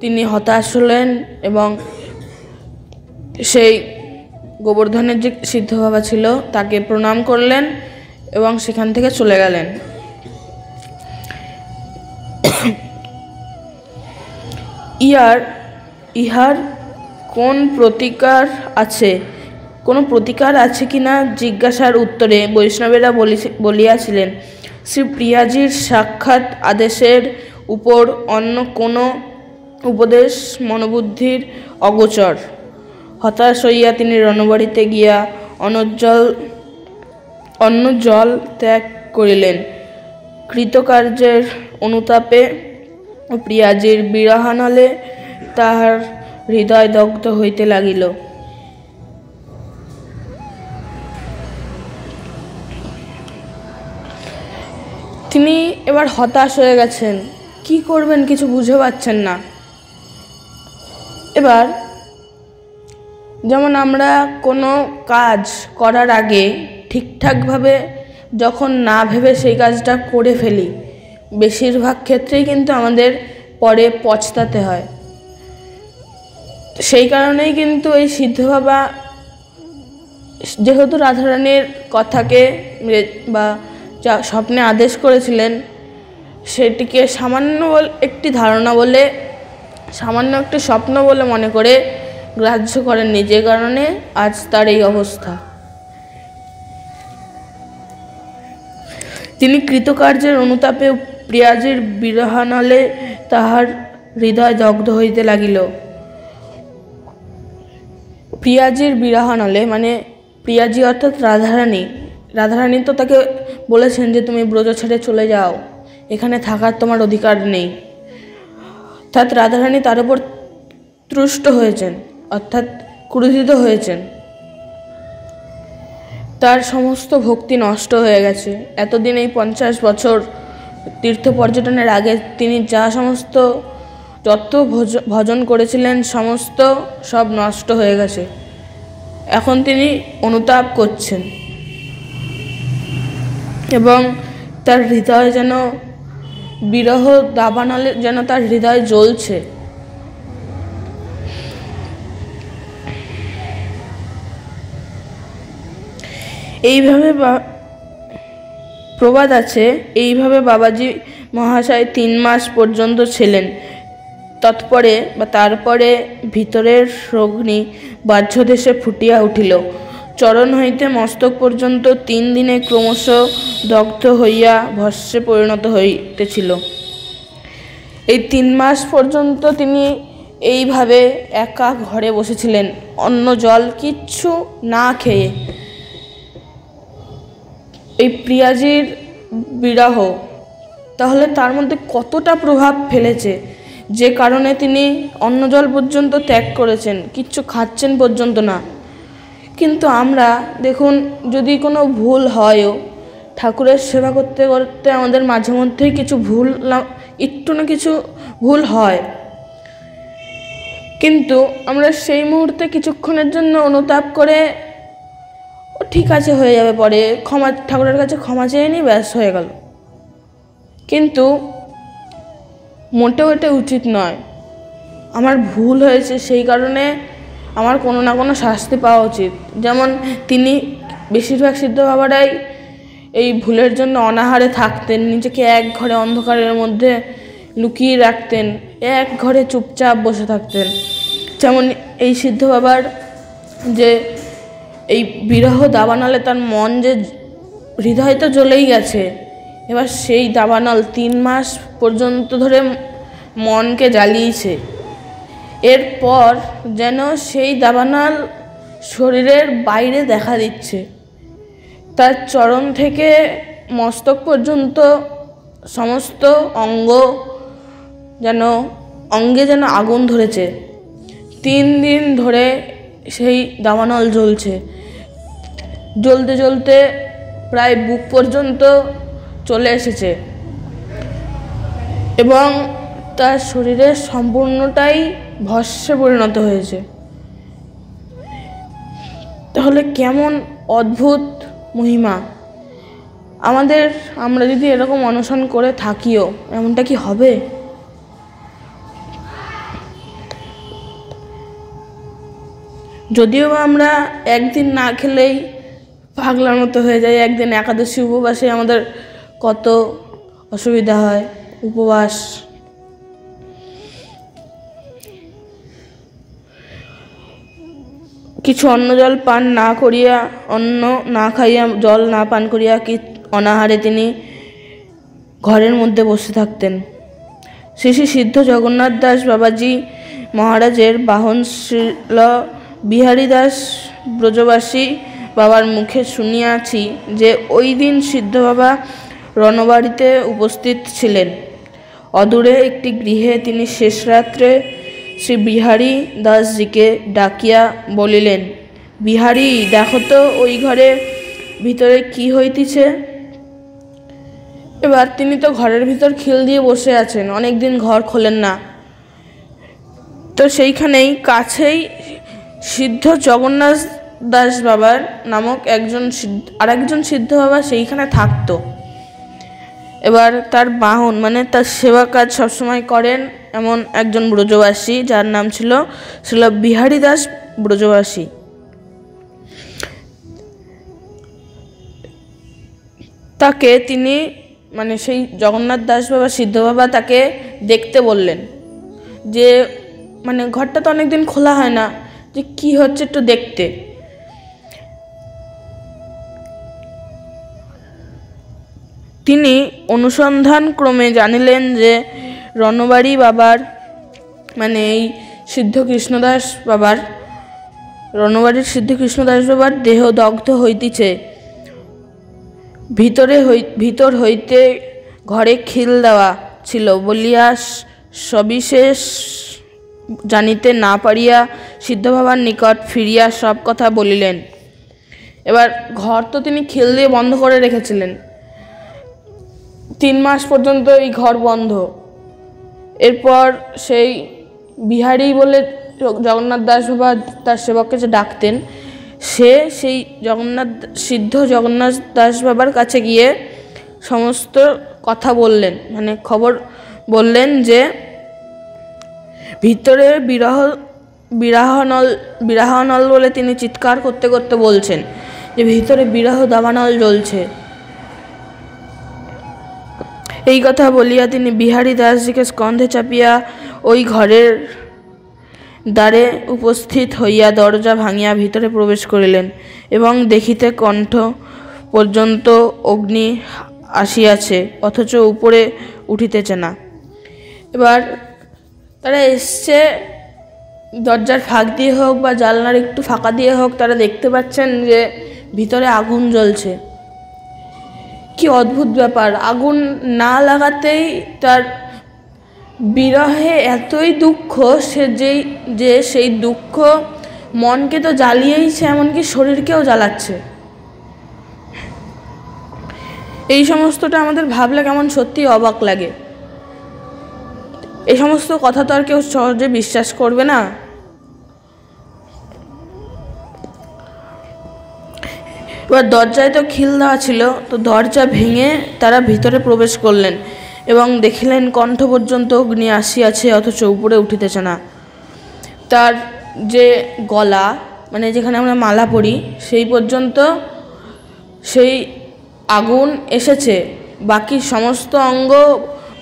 তিনি হতাশ হলেন এবং সেই গোবর্ধনের যে সিদ্ধ বাবা ছিল, তাকে প্রণাম করলেন এবং সেখান থেকে চলে গেলেন। ইয়ার, ইহার কোন প্রতিকার আছে? কোনো প্রতিকার আছে কি না? জিজ্ঞাসার উত্তরে বৈষ্ণবেরা বলি- বলিয়াছিলেন, শ্রী প্রিয়াজির সাক্ষাৎ আদেশের উপর অন্য কোনো উপদেশ মনোবুদ্ধির অগোচর হতাশ হইয়া তিনি রণবাড়িতে গিয়া অনজ্জল অন্য জল ত্যাগ করিলেন। কৃতকার্যের অনুতাপে প্রিয়াজির বিরহানলে তাহার হৃদয় দগ্ধ হইতে লাগিল। তিনি এবার হতাশ হয়ে গেছেন। কি করবেন কিছু বুঝে পাচ্ছেন না। এবার যেমন আমরা কোনো কাজ করার আগে ঠিকঠাকভাবে যখন না ভেবে সেই কাজটা করে ফেলি বেশিরভাগ ক্ষেত্রেই কিন্তু আমাদের পরে পচতাতে হয়। সেই কারণেই কিন্তু এই সিদ্ধ বাবা যেহেতু রাধারানীর কথাকে বা যা স্বপ্নে আদেশ করেছিলেন, সেটিকে সামান্য একটি ধারণা বলে, সামান্য একটি স্বপ্ন বলে মনে করে গ্রাহ্য করেননি, যে কারণে আজ তার এই অবস্থা। তিনি কৃতকার্যের অনুতাপে প্রিয়াজির বিরহানলে তাহার হৃদয় দগ্ধ হইতে লাগিল। প্রিয়াজির বিরহানলে মানে প্রিয়াজি অর্থাৎ রাধারানী। রাধারানী তো তাকে বলেছেন যে, তুমি ব্রজ ছেড়ে চলে যাও। এখানে থাকার তোমার অধিকার নেই। অর্থাৎ রাধারানী তার উপর তুষ্ট হয়েছেন, অর্থাৎ ক্রোধিত হয়েছেন। তার সমস্ত ভক্তি নষ্ট হয়ে গেছে। এতদিন এই পঞ্চাশ বছর তীর্থ পর্যটনের আগে তিনি যা সমস্ত ভোজ- ভজন করেছিলেন, সমস্ত সব নষ্ট হয়ে গেছে। এখন তিনি অনুতাপ করছেন। এবং তার হৃদয় যেন বিরহ দাবানলে, যেন তার হৃদয় জ্বলছে। এইভাবে প্রবাদ আছে, এইভাবে বাবাজি মহাশয় তিন মাস পর্যন্ত ছিলেন। তৎপরে বা তারপরে ভিতরের অগ্নি বাহ্যদেশে ফুটিয়া উঠিল। চরণ হইতে মস্তক পর্যন্ত তিন দিনে ক্রমশ দগ্ধ হইয়া ভস্যে পরিণত হইতেছিল। এই তিন মাস পর্যন্ত তিনি এইভাবে একা ঘরে বসেছিলেন। অন্য জল কিচ্ছু না খেয়ে এই প্রিয়াজির বিরাহ, তাহলে তার মধ্যে কতটা প্রভাব ফেলেছে? যে কারণে তিনি অন্ন জল পর্যন্ত ত্যাগ করেছেন, কিচ্ছু খাচ্ছেন পর্যন্ত না। কিন্তু আমরা, দেখুন, যদি কোনো ভুল হয়ও, ঠাকুরের সেবা করতে করতে আমাদের মাঝে মধ্যেই কিছু ভুল একটু না কিছু ভুল হয়। কিন্তু আমরা সেই মুহূর্তে কিছুক্ষণের জন্য অনুতাপ করে ঠিক আছে হয়ে যাবে, পরে ক্ষমা, ঠাকুরের কাছে ক্ষমা চেয়ে নিই ব্যাস হয়ে গেল। কিন্তু মোটেও এটা উচিত নয়। আমার ভুল হয়েছে, সেই কারণে আমার কোনো না কোনো শাস্তি পাওয়া উচিত। যেমন তিনি বেশিরভাগ সিদ্ধ বাবারাই এই ভুলের জন্য অনাহারে থাকতেন, নিজেকে এক ঘরে অন্ধকারের মধ্যে লুকিয়ে রাখতেন, এক ঘরে চুপচাপ বসে থাকতেন। যেমন এই সিদ্ধ বাবার যে এই বিরহ দাবানলে তার মন যে হৃদয় তো জ্বলেই গেছে। এবার সেই দাবানল তিন মাস পর্যন্ত ধরে মনকে জ্বালিয়েছে। এরপর যেন সেই দাবানল শরীরের বাইরে দেখা দিচ্ছে। তার চরণ থেকে মস্তক পর্যন্ত সমস্ত অঙ্গ যেন, অঙ্গে যেন আগুন ধরেছে। তিন দিন ধরে সেই দামানল জ্বলছে। জ্বলতে জ্বলতে প্রায় বুক পর্যন্ত চলে এসেছে। এবং তার শরীরের সম্পূর্ণটাই ভস্যে পরিণত হয়েছে। তাহলে কেমন অদ্ভুত মহিমা। আমাদের, আমরা যদি এরকম অনশন করে থাকিও, এমনটা কি হবে? যদিও আমরা একদিন না খেলেই পাগলার মতো হয়ে যায় একদিন একাদশী উপবাসে আমাদের কত অসুবিধা হয়, উপবাস। কিছু অন্ন জল পান না করিয়া, অন্ন না খাইয়া, জল না পান করিয়া কি অনাহারে তিনি ঘরের মধ্যে বসে থাকতেন। শ্রী শ্রী সিদ্ধ জগন্নাথ দাস বাবাজি মহারাজের বাহন শ্রীল বিহারী দাস ব্রজবাসী বাবার মুখে শুনিয়াছি যে ওই দিন সিদ্ধ বাবা রণবাড়িতে উপস্থিত ছিলেন। অদূরে একটি গৃহে তিনি শেষ রাত্রে শ্রী বিহারী দাসজিকে ডাকিয়া বলিলেন, বিহারী, দেখো তো ওই ঘরে ভিতরে কি হইতেছে? এবার তিনি তো ঘরের ভিতর খিল দিয়ে বসে আছেন অনেক দিন ঘর খোলেন না। তো সেইখানেই কাছেই সিদ্ধ জগন্নাথ দাস বাবার নামক একজন আর একজন সিদ্ধ বাবা সেইখানে থাকতো। এবার তার বাহন মানে তার সেবা কাজ সবসময় করেন এমন একজন ব্রজবাসী, যার নাম ছিল ছিল বিহারী দাস ব্রজবাসী। তাকে তিনি মানে সেই জগন্নাথ দাস বাবা, সিদ্ধ বাবা তাকে দেখতে বললেন। যে মানে ঘরটা তো অনেকদিন খোলা হয় না যে কি হচ্ছে একটু দেখতে। তিনি অনুসন্ধান ক্রমে জানিলেন যে রণবাড়ি বাবার মানে এই সিদ্ধ কৃষ্ণদাস বাবার, রণবাড়ির সিদ্ধ কৃষ্ণদাস বাবার দেহ দগ্ধ হইতেছে। ভিতরে হই, ভিতর হইতে ঘরে খিল দেওয়া ছিল বলিয়া সবিশেষ জানিতে না পারিয়া সিদ্ধ বাবার নিকট ফিরিয়া সব কথা বলিলেন। এবার ঘর তো তিনি খেল দিয়ে বন্ধ করে রেখেছিলেন। তিন মাস পর্যন্ত এই ঘর বন্ধ। এরপর সেই বিহারি বলে জগন্নাথ দাস বাবা তার সেবককে যে ডাকতেন, সে সেই জগন্নাথ, সিদ্ধ জগন্নাথ দাস বাবার কাছে গিয়ে সমস্ত কথা বললেন। মানে খবর বললেন যে ভিতরে বিরহ, বিরাহনল বিরাহনল বলে তিনি চিৎকার করতে করতে বলছেন যে ভিতরে বিরাহ দাবানল জ্বলছে। এই কথা বলিয়া তিনি বিহারী দাসজিকে স্কন্ধে চাপিয়া ওই ঘরের দ্বারে উপস্থিত হইয়া দরজা ভাঙিয়া ভিতরে প্রবেশ করিলেন এবং দেখিতে কণ্ঠ পর্যন্ত অগ্নি আসিয়াছে, অথচ উপরে উঠিতেছে না। এবার তারা এসছে, দরজার ফাঁক দিয়ে হোক বা জানলার একটু ফাঁকা দিয়ে হোক, তারা দেখতে পাচ্ছেন যে ভিতরে আগুন জ্বলছে। কি অদ্ভুত ব্যাপার, আগুন না লাগাতেই তার বিরহে এতই দুঃখ, সে যেই, যে সেই দুঃখ মনকে তো জ্বালিয়েইছে, এমনকি শরীরকেও জ্বালাচ্ছে। এই সমস্তটা আমাদের ভাবলে কেমন সত্যি অবাক লাগে। এই সমস্ত কথা তো আর কেউ সহজে বিশ্বাস করবে না। এবার দরজায় তো খিল দেওয়া ছিল, তো দরজা ভেঙে তারা ভিতরে প্রবেশ করলেন এবং দেখিলেন কণ্ঠ পর্যন্ত অগ্নি আসিয়াছে, অথচ উপরে উঠিতেছে না। তার যে গলা মানে যেখানে আমরা মালা পরি, সেই পর্যন্ত সেই আগুন এসেছে, বাকি সমস্ত অঙ্গ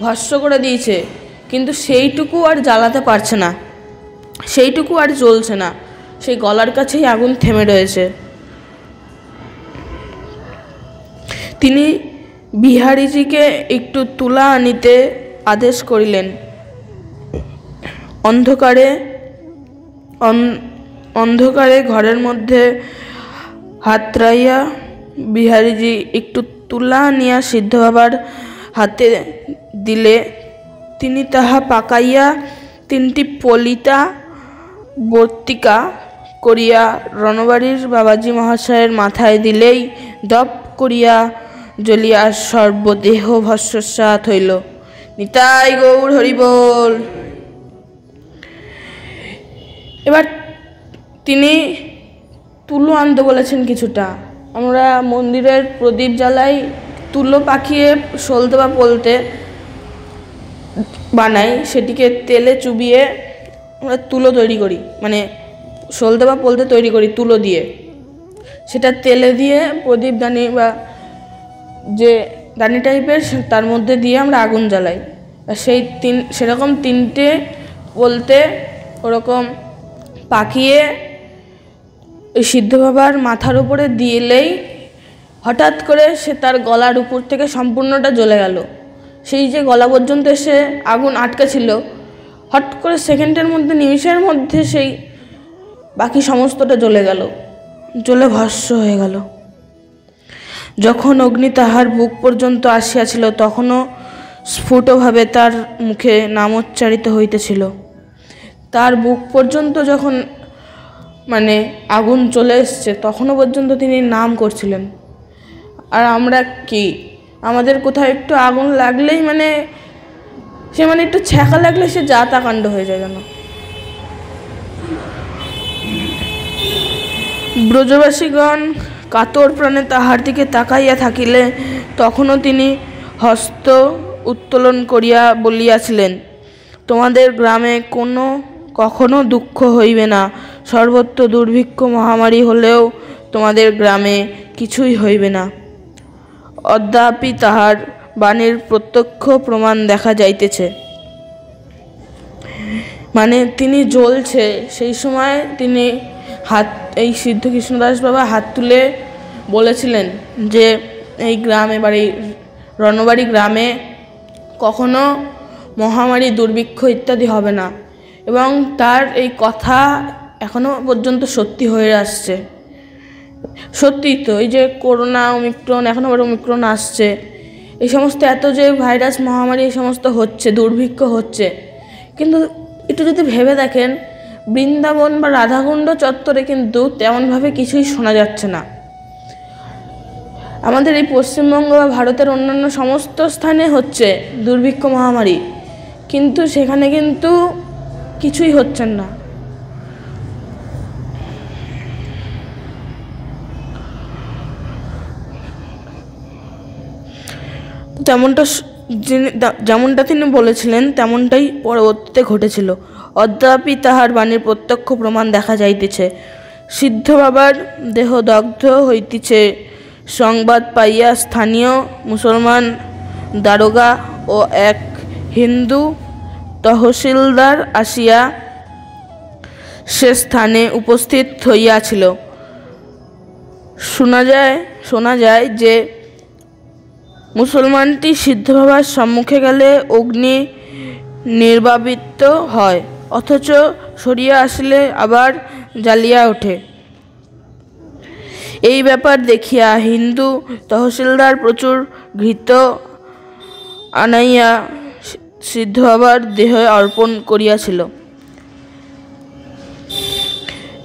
ভস্য করে দিয়েছে। কিন্তু সেইটুকু আর জ্বালাতে পারছে না। সেইটুকু আর জ্বলছে না। সেই গলার কাছেই আগুন থেমে রয়েছে। তিনি বিহারীজিকে একটু তুলা আনিতে আদেশ করিলেন। অন্ধকারে অন্ধকারে ঘরের মধ্যে হাতরাইয়া বিহারীজি একটু তুলা নিয়া সিদ্ধ বাবার হাতে দিলে তিনি তাহা পাকাইয়া তিনটি পলিতা বর্তিকা করিয়া রণবাড়ির বাবাজি মহাশয়ের মাথায় দিলেই দপ করিয়া জ্বলিয়া সর্বদেহ ভস্মসাত হইল। নিতাই গৌর হরিবোল এবার তিনি তুলো আনতে বলেছেন কিছুটা। আমরা মন্দিরের প্রদীপ জ্বালাই তুলো পাখিয়ে সলতে বা পলতে বানাই, সেটিকে তেলে চুবিয়ে আমরা তুলো তৈরি করি। মানে সলতে বা পলতে তৈরি করি তুলো দিয়ে। সেটা তেলে দিয়ে প্রদীপ দানি বা যে দানি টাইপের তার মধ্যে দিয়ে আমরা আগুন জ্বালাই। আর সেই তিন, সেরকম তিনটে বলতে ওরকম পাকিয়ে সিদ্ধ বাবার মাথার উপরে দিলেই হঠাৎ করে সে তার গলার উপর থেকে সম্পূর্ণটা জ্বলে গেল। সেই যে গলা পর্যন্ত এসে আগুন আটকা ছিল হট করে সেকেন্ডের মধ্যে, নিমিষের মধ্যে সেই বাকি সমস্তটা জ্বলে গেল, জ্বলে ভস্য হয়ে গেল। যখন অগ্নি তাহার বুক পর্যন্ত আসিয়াছিল, তখনও স্ফুটভাবে তার মুখে নামোচ্চারিত হইতেছিল। তার বুক পর্যন্ত যখন মানে আগুন চলে এসছে, তখনও পর্যন্ত তিনি নাম করছিলেন। আর আমরা কি আমাদের কোথাও একটু আগুন লাগলেই মানে সে মানে একটু ছ্যাঁকা লাগলে সে যা তা কাণ্ড হয়ে যায় যেন ব্রজবাসীগণ কাতর প্রাণে তাহার দিকে তাকাইয়া থাকিলে, তখনও তিনি হস্ত উত্তোলন করিয়া বলিয়াছিলেন, তোমাদের গ্রামে কোনো কখনো দুঃখ হইবে না। সর্বত্র দুর্ভিক্ষ মহামারী হলেও তোমাদের গ্রামে কিছুই হইবে না। অদ্যাপি তাহার বাণীর প্রত্যক্ষ প্রমাণ দেখা যাইতেছে। মানে তিনি জ্বলছে, সেই সময় তিনি হাত, এই সিদ্ধ কৃষ্ণদাস বাবা হাত তুলে বলেছিলেন যে, এই গ্রামে বাড়ি, রণবাড়ি গ্রামে কখনো মহামারী, দুর্ভিক্ষ ইত্যাদি হবে না। এবং তার এই কথা এখনও পর্যন্ত সত্যি হয়ে আসছে। সত্যি তো, এই যে করোনা অমিক্রণ এখন আবার অমিক্রণ আসছে। এই সমস্ত, এত যে ভাইরাস মহামারী, এই সমস্ত হচ্ছে, দুর্ভিক্ষ হচ্ছে। কিন্তু একটু যদি ভেবে দেখেন, বৃন্দাবন বা রাধাকুণ্ড চত্বরে কিন্তু তেমনভাবে কিছুই শোনা যাচ্ছে না। আমাদের এই পশ্চিমবঙ্গ বা ভারতের অন্যান্য সমস্ত স্থানে হচ্ছে দুর্ভিক্ষ মহামারী। কিন্তু সেখানে কিন্তু কিছুই হচ্ছেন না। তেমনটা যেমনটা তিনি বলেছিলেন, তেমনটাই পরবর্তীতে ঘটেছিল। অদ্যাপি তাহার বাণীর প্রত্যক্ষ প্রমাণ দেখা যাইতেছে। সিদ্ধ বাবার দেহ দগ্ধ হইতেছে। সংবাদ পাইয়া স্থানীয় মুসলমান দারোগা ও এক হিন্দু তহসিলদার আসিয়া সে স্থানে উপস্থিত হইয়াছিল। শোনা যায় শোনা যায় যে মুসলমানটি সিদ্ধ বাবার সম্মুখে গেলে অগ্নি নির্বাবিত হয়, অথচ সরিয়া আসলে আবার জ্বালিয়া ওঠে। এই ব্যাপার দেখিয়া হিন্দু তহসিলদার প্রচুর ঘৃত আনাইয়া সিদ্ধ বাবার দেহ অর্পণ করিয়াছিল।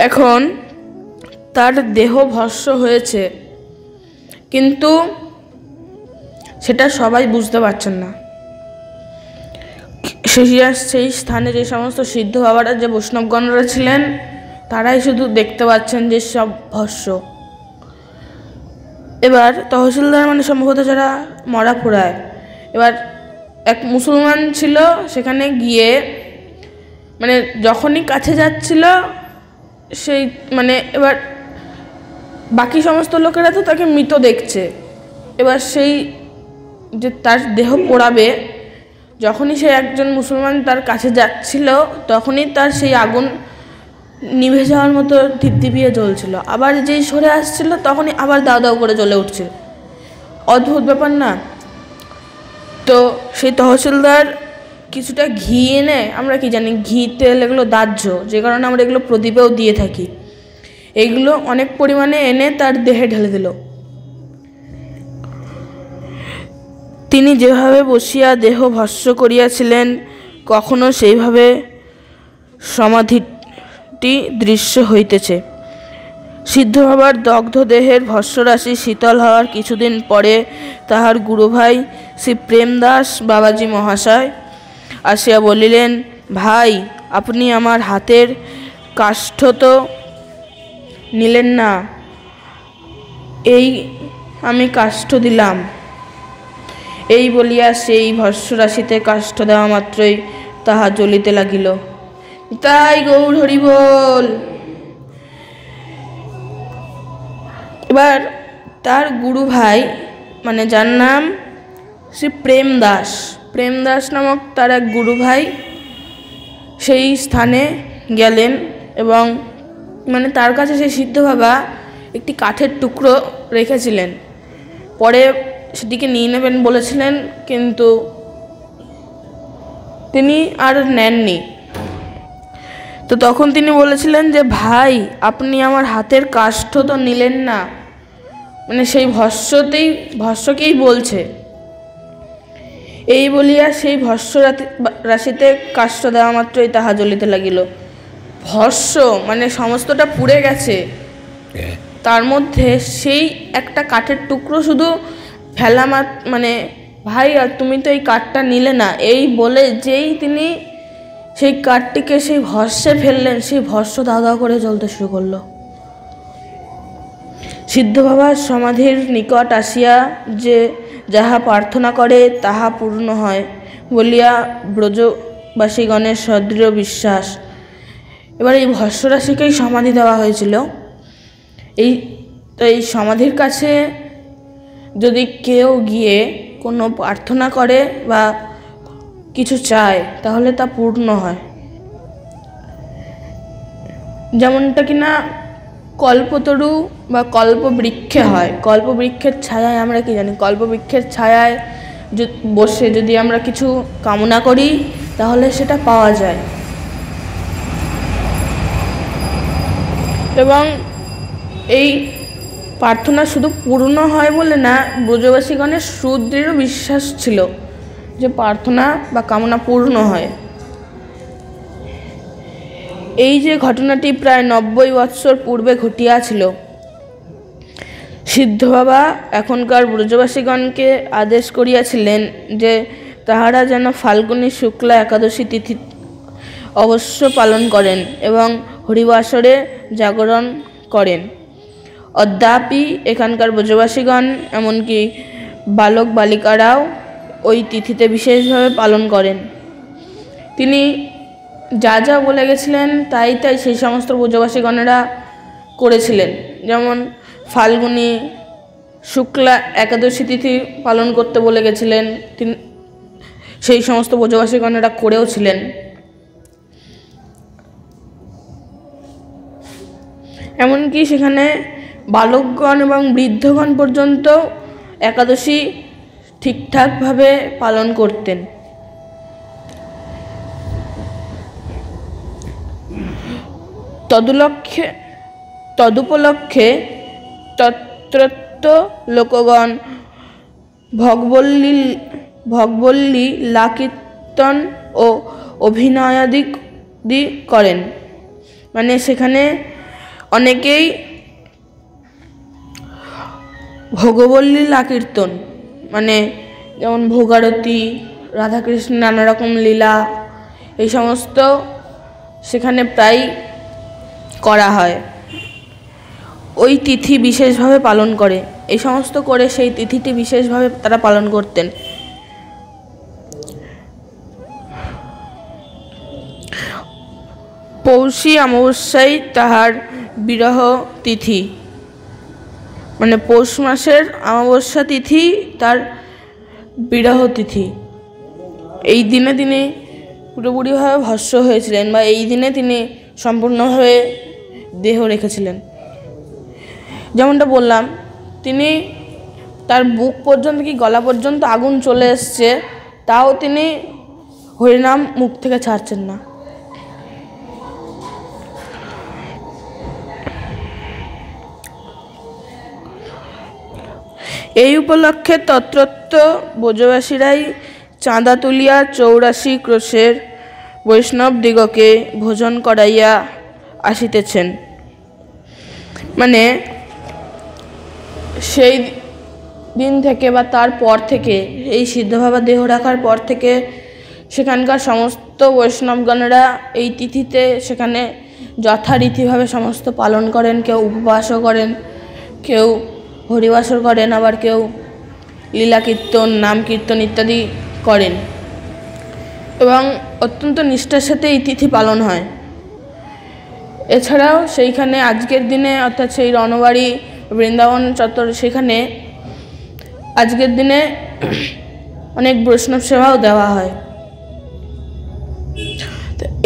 এখন তার দেহ ভস্য হয়েছে, কিন্তু সেটা সবাই বুঝতে পারছেন না। সেই স্থানে যে সমস্ত সিদ্ধ বাবারা, যে বৈষ্ণবগণরা ছিলেন, তারাই শুধু দেখতে পাচ্ছেন যে সব ভস্য। এবার তহসিলদার মানে সম্ভবত যারা মরা পোড়ায় এবার এক মুসলমান ছিল, সেখানে গিয়ে মানে যখনই কাছে যাচ্ছিল, সেই মানে এবার বাকি সমস্ত লোকেরা তো তাকে মৃত দেখছে। এবার সেই যে তার দেহ পোড়াবে, যখনই সে একজন মুসলমান তার কাছে যাচ্ছিল, তখনই তার সেই আগুন নিভে যাওয়ার মতো ধিপধিপিয়ে জ্বলছিল। আবার যেই সরে আসছিল, তখনই আবার দাও দাও করে জ্বলে উঠছিল। অদ্ভুত ব্যাপার না। তো সেই তহসিলদার কিছুটা ঘি এনে, আমরা কি জানি, ঘি, তেল এগুলো দাহ্য, যে কারণে আমরা এগুলো প্রদীপেও দিয়ে থাকি। এগুলো অনেক পরিমাণে এনে তার দেহে ঢেলে দিল। তিনি যেভাবে বসিয়া দেহ ভস্য করিয়াছিলেন, কখনো সেইভাবে সমাধিটি দৃশ্য হইতেছে। সিদ্ধ হবার দগ্ধ দেহের ভস্যরাশি শীতল হওয়ার কিছুদিন পরে তাহার গুরুভাই শ্রী প্রেমদাস বাবাজি মহাশয় আসিয়া বলিলেন, ভাই, আপনি আমার হাতের কাষ্ঠ তো নিলেন না। এই আমি কাষ্ঠ দিলাম। এই বলিয়া সেই ভস্যরাশিতে কাষ্ঠ দেওয়া মাত্রই তাহা জ্বলিতে লাগিল। তাই গৌর হরি বল। এবার তার গুরু ভাই মানে যার নাম শ্রী প্রেম দাস। প্রেম দাস নামক তার এক গুরু ভাই সেই স্থানে গেলেন এবং মানে তার কাছে সেই সিদ্ধ বাবা একটি কাঠের টুকরো রেখেছিলেন। পরে সেটিকে নিয়ে নেবেন বলেছিলেন কিন্তু তিনি আর নেননি। তো তখন তিনি বলেছিলেন যে ভাই আপনি আমার হাতের কাষ্ঠ তো নিলেন না। মানে সেই ভস্যতেই ভস্যকেই বলছে। এই বলিয়া সেই ভস্য রাশিতে কাষ্ঠ দেওয়া মাত্রই তাহা জ্বলিতে লাগিল। ভস্য মানে সমস্তটা পুড়ে গেছে। তার মধ্যে সেই একটা কাঠের টুকরো শুধু ফেলা মানে ভাই, আর তুমি তো এই কাঠটা নিলে না। এই বলে যেই তিনি সেই কাঠটিকে সেই ভস্যে ফেললেন, সেই ভস্য দাদা করে চলতে শুরু করল। সিদ্ধ বাবার সমাধির নিকট আসিয়া যে যাহা প্রার্থনা করে তাহা পূর্ণ হয় বলিয়া ব্রজবাসীগণের সদৃঢ় বিশ্বাস। এবার এই ভস্যরাশিকেই সমাধি দেওয়া হয়েছিল। এই, তো এই সমাধির কাছে যদি কেউ গিয়ে কোনো প্রার্থনা করে বা কিছু চায়, তাহলে তা পূর্ণ হয়। যেমনটা কিনা কল্পতরু বা কল্পবৃক্ষে হয়। কল্পবৃক্ষের ছায়ায় আমরা কি জানি? কল্পবৃক্ষের ছায়ায় বসে যদি আমরা কিছু কামনা করি, তাহলে সেটা পাওয়া যায়। এবং এই প্রার্থনা শুধু পূর্ণ হয় বলে না, ব্রজবাসীগণের সুদৃঢ় বিশ্বাস ছিল যে প্রার্থনা বা কামনা পূর্ণ হয়। এই যে ঘটনাটি প্রায় নব্বই বৎসর পূর্বে ঘটিয়াছিল, সিদ্ধ বাবা এখনকার ব্রজবাসীগণকে আদেশ করিয়াছিলেন যে তাহারা যেন ফাল্গুনী শুক্লা একাদশী তিথি অবশ্য পালন করেন এবং হরিবাসরে জাগরণ করেন। অদ্যাপি এখানকার ব্রজবাসীগণ এমনকি বালক বালিকারাও ওই তিথিতে বিশেষভাবে পালন করেন। তিনি যা যা বলে গেছিলেন, তাই তাই সেই সমস্ত ব্রজবাসীগণেরা করেছিলেন। যেমন ফাল্গুনি শুক্লা একাদশী তিথি পালন করতে বলে গেছিলেন, তিনি, সেই সমস্ত ব্রজবাসীগণেরা করেও ছিলেন। এমনকি সেখানে বালকগণ এবং বৃদ্ধগণ পর্যন্ত একাদশী ঠিকঠাকভাবে পালন করতেন। তদুলক্ষে তদুপলক্ষে তত্রত্ব লোকগণ ভগবল্লী ভগবল্লী লাকীর্তন ও অভিনয়াদি করেন। মানে সেখানে অনেকেই ভগবল্লী কীর্তন মানে যেমন ভোগারতি রাধাকৃষ্ণ নানা রকম লীলা, এই সমস্ত সেখানে প্রায় করা হয়। ওই তিথি বিশেষভাবে পালন করে। এই সমস্ত করে সেই তিথিটি বিশেষভাবে তারা পালন করতেন। পৌষী অমাবস্যায় তাহার বিরহ তিথি। মানে পৌষ মাসের অমাবস্যা তিথি তার বিরহ তিথি। এই দিনে তিনি পুরোপুরিভাবে ভস্য হয়েছিলেন বা এই দিনে তিনি সম্পূর্ণভাবে দেহ রেখেছিলেন। যেমনটা বললাম, তিনি তার বুক পর্যন্ত কি গলা পর্যন্ত আগুন চলে এসছে, তাও তিনি হরিনাম মুখ থেকে ছাড়ছেন না। এই উপলক্ষে তত্রত্ব ব্রজবাসীরাই চাঁদা তুলিয়া চৌরাশি ক্রোশের বৈষ্ণব দিগকে ভোজন করাইয়া আসিতেছেন। মানে সেই দিন থেকে বা তার পর থেকে, এই সিদ্ধভাবা দেহ রাখার পর থেকে সেখানকার সমস্ত বৈষ্ণবগণেরা এই তিথিতে সেখানে যথারীতিভাবে সমস্ত পালন করেন, কেউ উপবাসও করেন, কেউ হরিবাসর করেন, আবার কেউ লীলা কীর্তন, নাম কীর্তন ইত্যাদি করেন। এবং অত্যন্ত নিষ্ঠার সাথে এই তিথি পালন হয়। এছাড়াও সেইখানে আজকের দিনে, অর্থাৎ সেই রণবাড়ি বৃন্দাবন চত্বর, সেখানে আজকের দিনে অনেক বৈষ্ণব সেবাও দেওয়া হয়।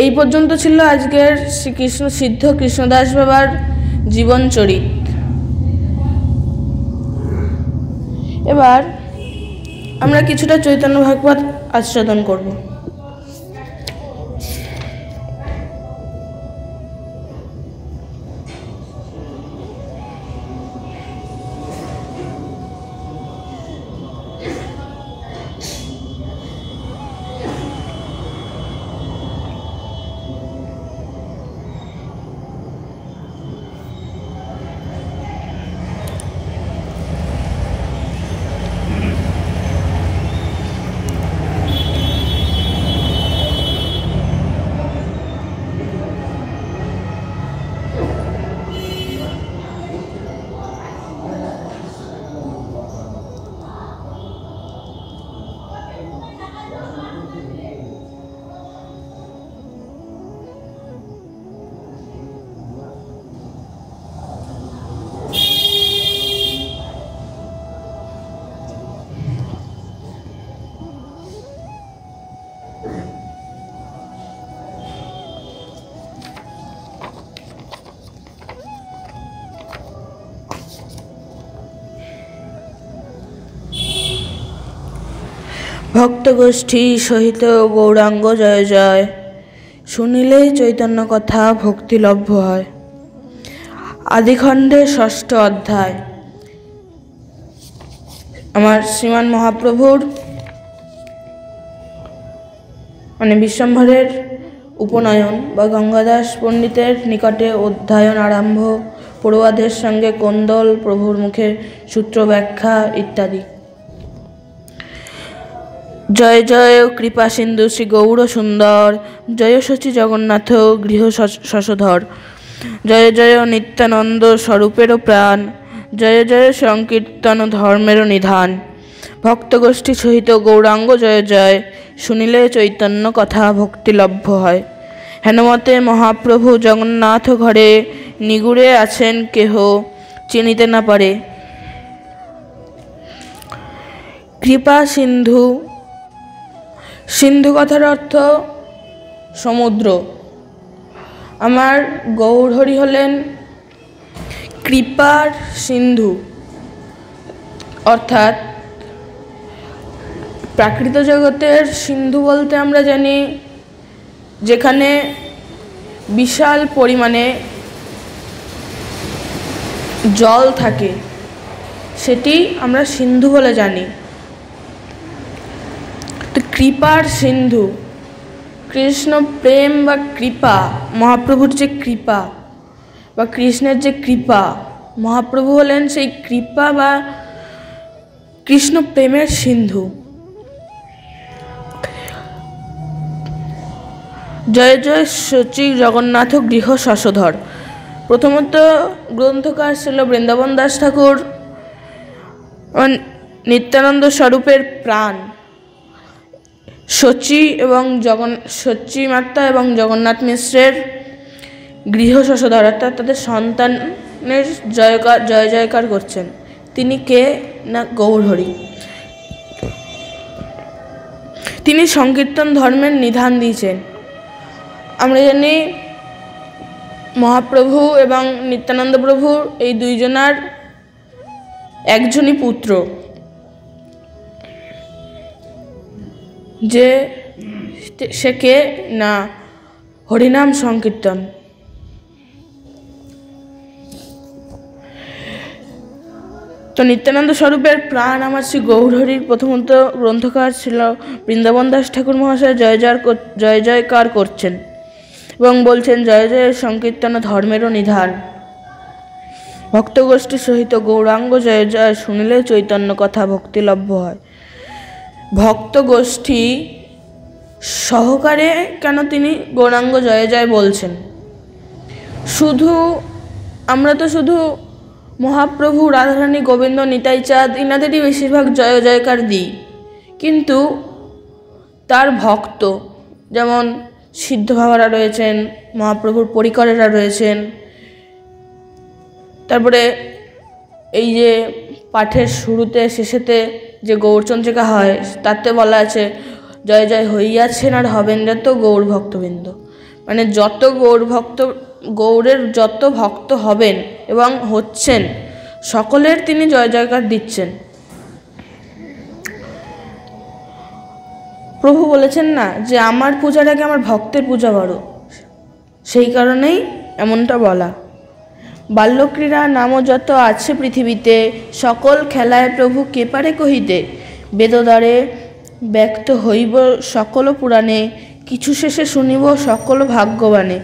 এই পর্যন্ত ছিল আজকের শ্রীকৃষ্ণ সিদ্ধ কৃষ্ণদাস বাবার জীবনচরিত। এবার আমরা কিছুটা চৈতন্য ভাগবত আচ্ছাদন করব। ভক্তগোষ্ঠী সহিত গৌরাঙ্গ জয় জয়। শুনিলেই চৈতন্য কথা ভক্তিলভ্য হয়। আদিখণ্ডে ষষ্ঠ অধ্যায়। আমার শ্রীমান মহাপ্রভুর মানে বিশ্বম্ভরের উপনয়ন বা গঙ্গাদাস পণ্ডিতের নিকটে অধ্যয়ন আরম্ভ, পড়ুয়াদের সঙ্গে কোন্দল, প্রভুর মুখে সূত্র ব্যাখ্যা ইত্যাদি। জয় জয় কৃপা সিন্ধু শ্রী গৌর সুন্দর, জয় শচী জগন্নাথ গৃহ শশধর। জয় জয় নিত্যানন্দ স্বরূপেরও প্রাণ, জয় জয় সংকীর্তন ধর্মেরও নিধান। ভক্তগোষ্ঠী সহিত গৌরাঙ্গ জয় জয়, শুনিলে চৈতন্য কথা ভক্তিলভ্য হয়। হেনমতে মহাপ্রভু জগন্নাথ ঘরে নিগুড়ে আছেন কেহ চিনিতে না পারে। কৃপা সিন্ধু সিন্ধু কথার অর্থ সমুদ্র। আমার গৌরহরি হলেন কৃপার সিন্ধু। অর্থাৎ প্রাকৃত জগতের সিন্ধু বলতে আমরা জানি যেখানে বিশাল পরিমাণে জল থাকে। সেটি আমরা সিন্ধু বলে জানি। তো কৃপার সিন্ধু, কৃষ্ণ প্রেম বা কৃপা, মহাপ্রভুর যে কৃপা বা কৃষ্ণের যে কৃপা, মহাপ্রভু হলেন সেই কৃপা বা কৃষ্ণ প্রেমের সিন্ধু। জয় জয় সচি জগন্নাথ গৃহ শশধর প্রথমত গ্রন্থকার ছিল বৃন্দাবন দাস ঠাকুর নিত্যানন্দ স্বরূপের প্রাণ। সচি এবং জগন সচি মাতা এবং জগন্নাথ মিশ্রের গৃহ শশধর অর্থাৎ তাদের সন্তানের জয়কার জয় জয়কার করছেন। তিনি কে না গৌরহরি? তিনি সংকীর্তন ধর্মের নিধান দিয়েছেন। আমরা জানি মহাপ্রভু এবং নিত্যানন্দ প্রভু এই দুইজনার একজনই পুত্র। যে সে কে না। হরিনাম সংকীর্তন। তো নিত্যানন্দ স্বরূপের প্রাণ আমার শ্রী গৌরহরির প্রথমত গ্রন্থকার ছিল বৃন্দাবন দাস ঠাকুর মহাশয় জয় জয় জয় জয়কার করছেন এবং বলছেন, জয় জয়ের সংকীর্তন ধর্মেরও নিধান। ভক্তগোষ্ঠীর সহিত গৌরাঙ্গ জয় জয় শুনিলে চৈতন্য কথা ভক্তিলভ্য হয়। ভক্ত গোষ্ঠী সহকারে কেন তিনি গৌরাঙ্গ জয় জয় বলছেন? শুধু, আমরা তো শুধু মহাপ্রভু, রাধারানী, গোবিন্দ নিতাই চাঁদ ইনাদেরই বেশিরভাগ জয় জয়কার দিই। কিন্তু তার ভক্ত যেমন সিদ্ধ ভাবারা রয়েছেন, মহাপ্রভুর পরিকরেরা রয়েছেন, তারপরে এই যে পাঠের শুরুতে, শেষেতে যে গৌরচন্দ্রিকা হয় তাতে বলা আছে, জয় জয় হইয়াছেন আর হবেন যত গৌর ভক্তবৃন্দ। মানে যত গৌর ভক্ত, গৌরের যত ভক্ত হবেন এবং হচ্ছেন, সকলের তিনি জয় জয়কার দিচ্ছেন। প্রভু বলেছেন না যে, আমার পূজার আগে আমার ভক্তের পূজা বড় সেই কারণেই এমনটা বলা। বাল্যক্রীড়া নামও যত আছে পৃথিবীতে, সকল খেলায় প্রভু কে পারে কহিতে? বেদদ্বারে ব্যক্ত হইব সকল পুরাণে, কিছু শেষে শুনিব সকল ভাগ্যবানে।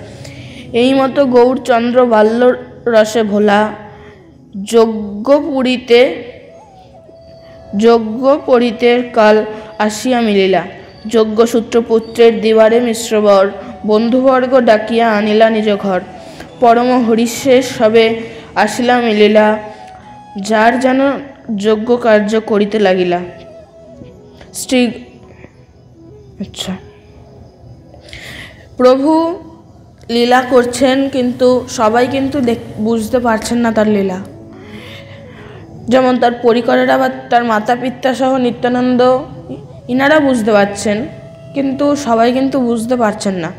এই মতো গৌরচন্দ্র বাল্য রসে ভোলা যজ্ঞ পুরীতে যজ্ঞ পড়িতে কাল আসিয়া মিলিলা। যজ্ঞসূত্র পুত্রের দিবারে মিশ্রবর, বন্ধুবর্গ ডাকিয়া আনিলা নিজ ঘর। পরম হরিশেষ সবে আসিলা মিলিলা যার যেন যোগ্য কার্য করিতে লাগিলা। শ্রী আচ্ছা। প্রভু লীলা করছেন কিন্তু সবাই কিন্তু বুঝতে পারছেন না তার লীলা। যেমন তার পরিকরেরা বা তার মাতা পিতা সহ নিত্যানন্দ ইনারা বুঝতে পারছেন, কিন্তু সবাই কিন্তু বুঝতে পারছেন না।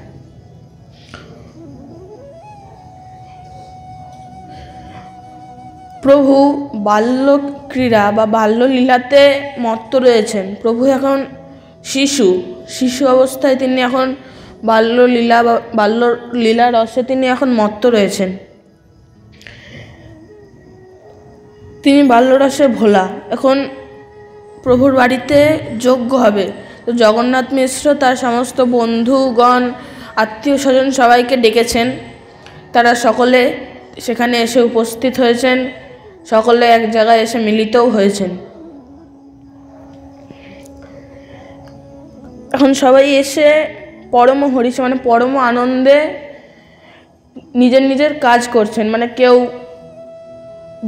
প্রভু বাল্য ক্রীড়া বা বাল্যলীলাতে মত্ত রয়েছেন। প্রভু এখন শিশু। শিশু অবস্থায় তিনি এখন বাল্যলীলা বা বাল্যলীলা রসে তিনি এখন মত্ত রয়েছেন। তিনি বাল্যরসে ভোলা। এখন প্রভুর বাড়িতে যোগ্য হবে। তো জগন্নাথ মিশ্র তার সমস্ত বন্ধুগণ আত্মীয় স্বজন সবাইকে ডেকেছেন। তারা সকলে সেখানে এসে উপস্থিত হয়েছেন। সকলে এক জায়গায় এসে মিলিতও হয়েছেন। এখন সবাই এসে পরম হরিষ মানে পরম আনন্দে নিজের নিজের কাজ করছেন। মানে কেউ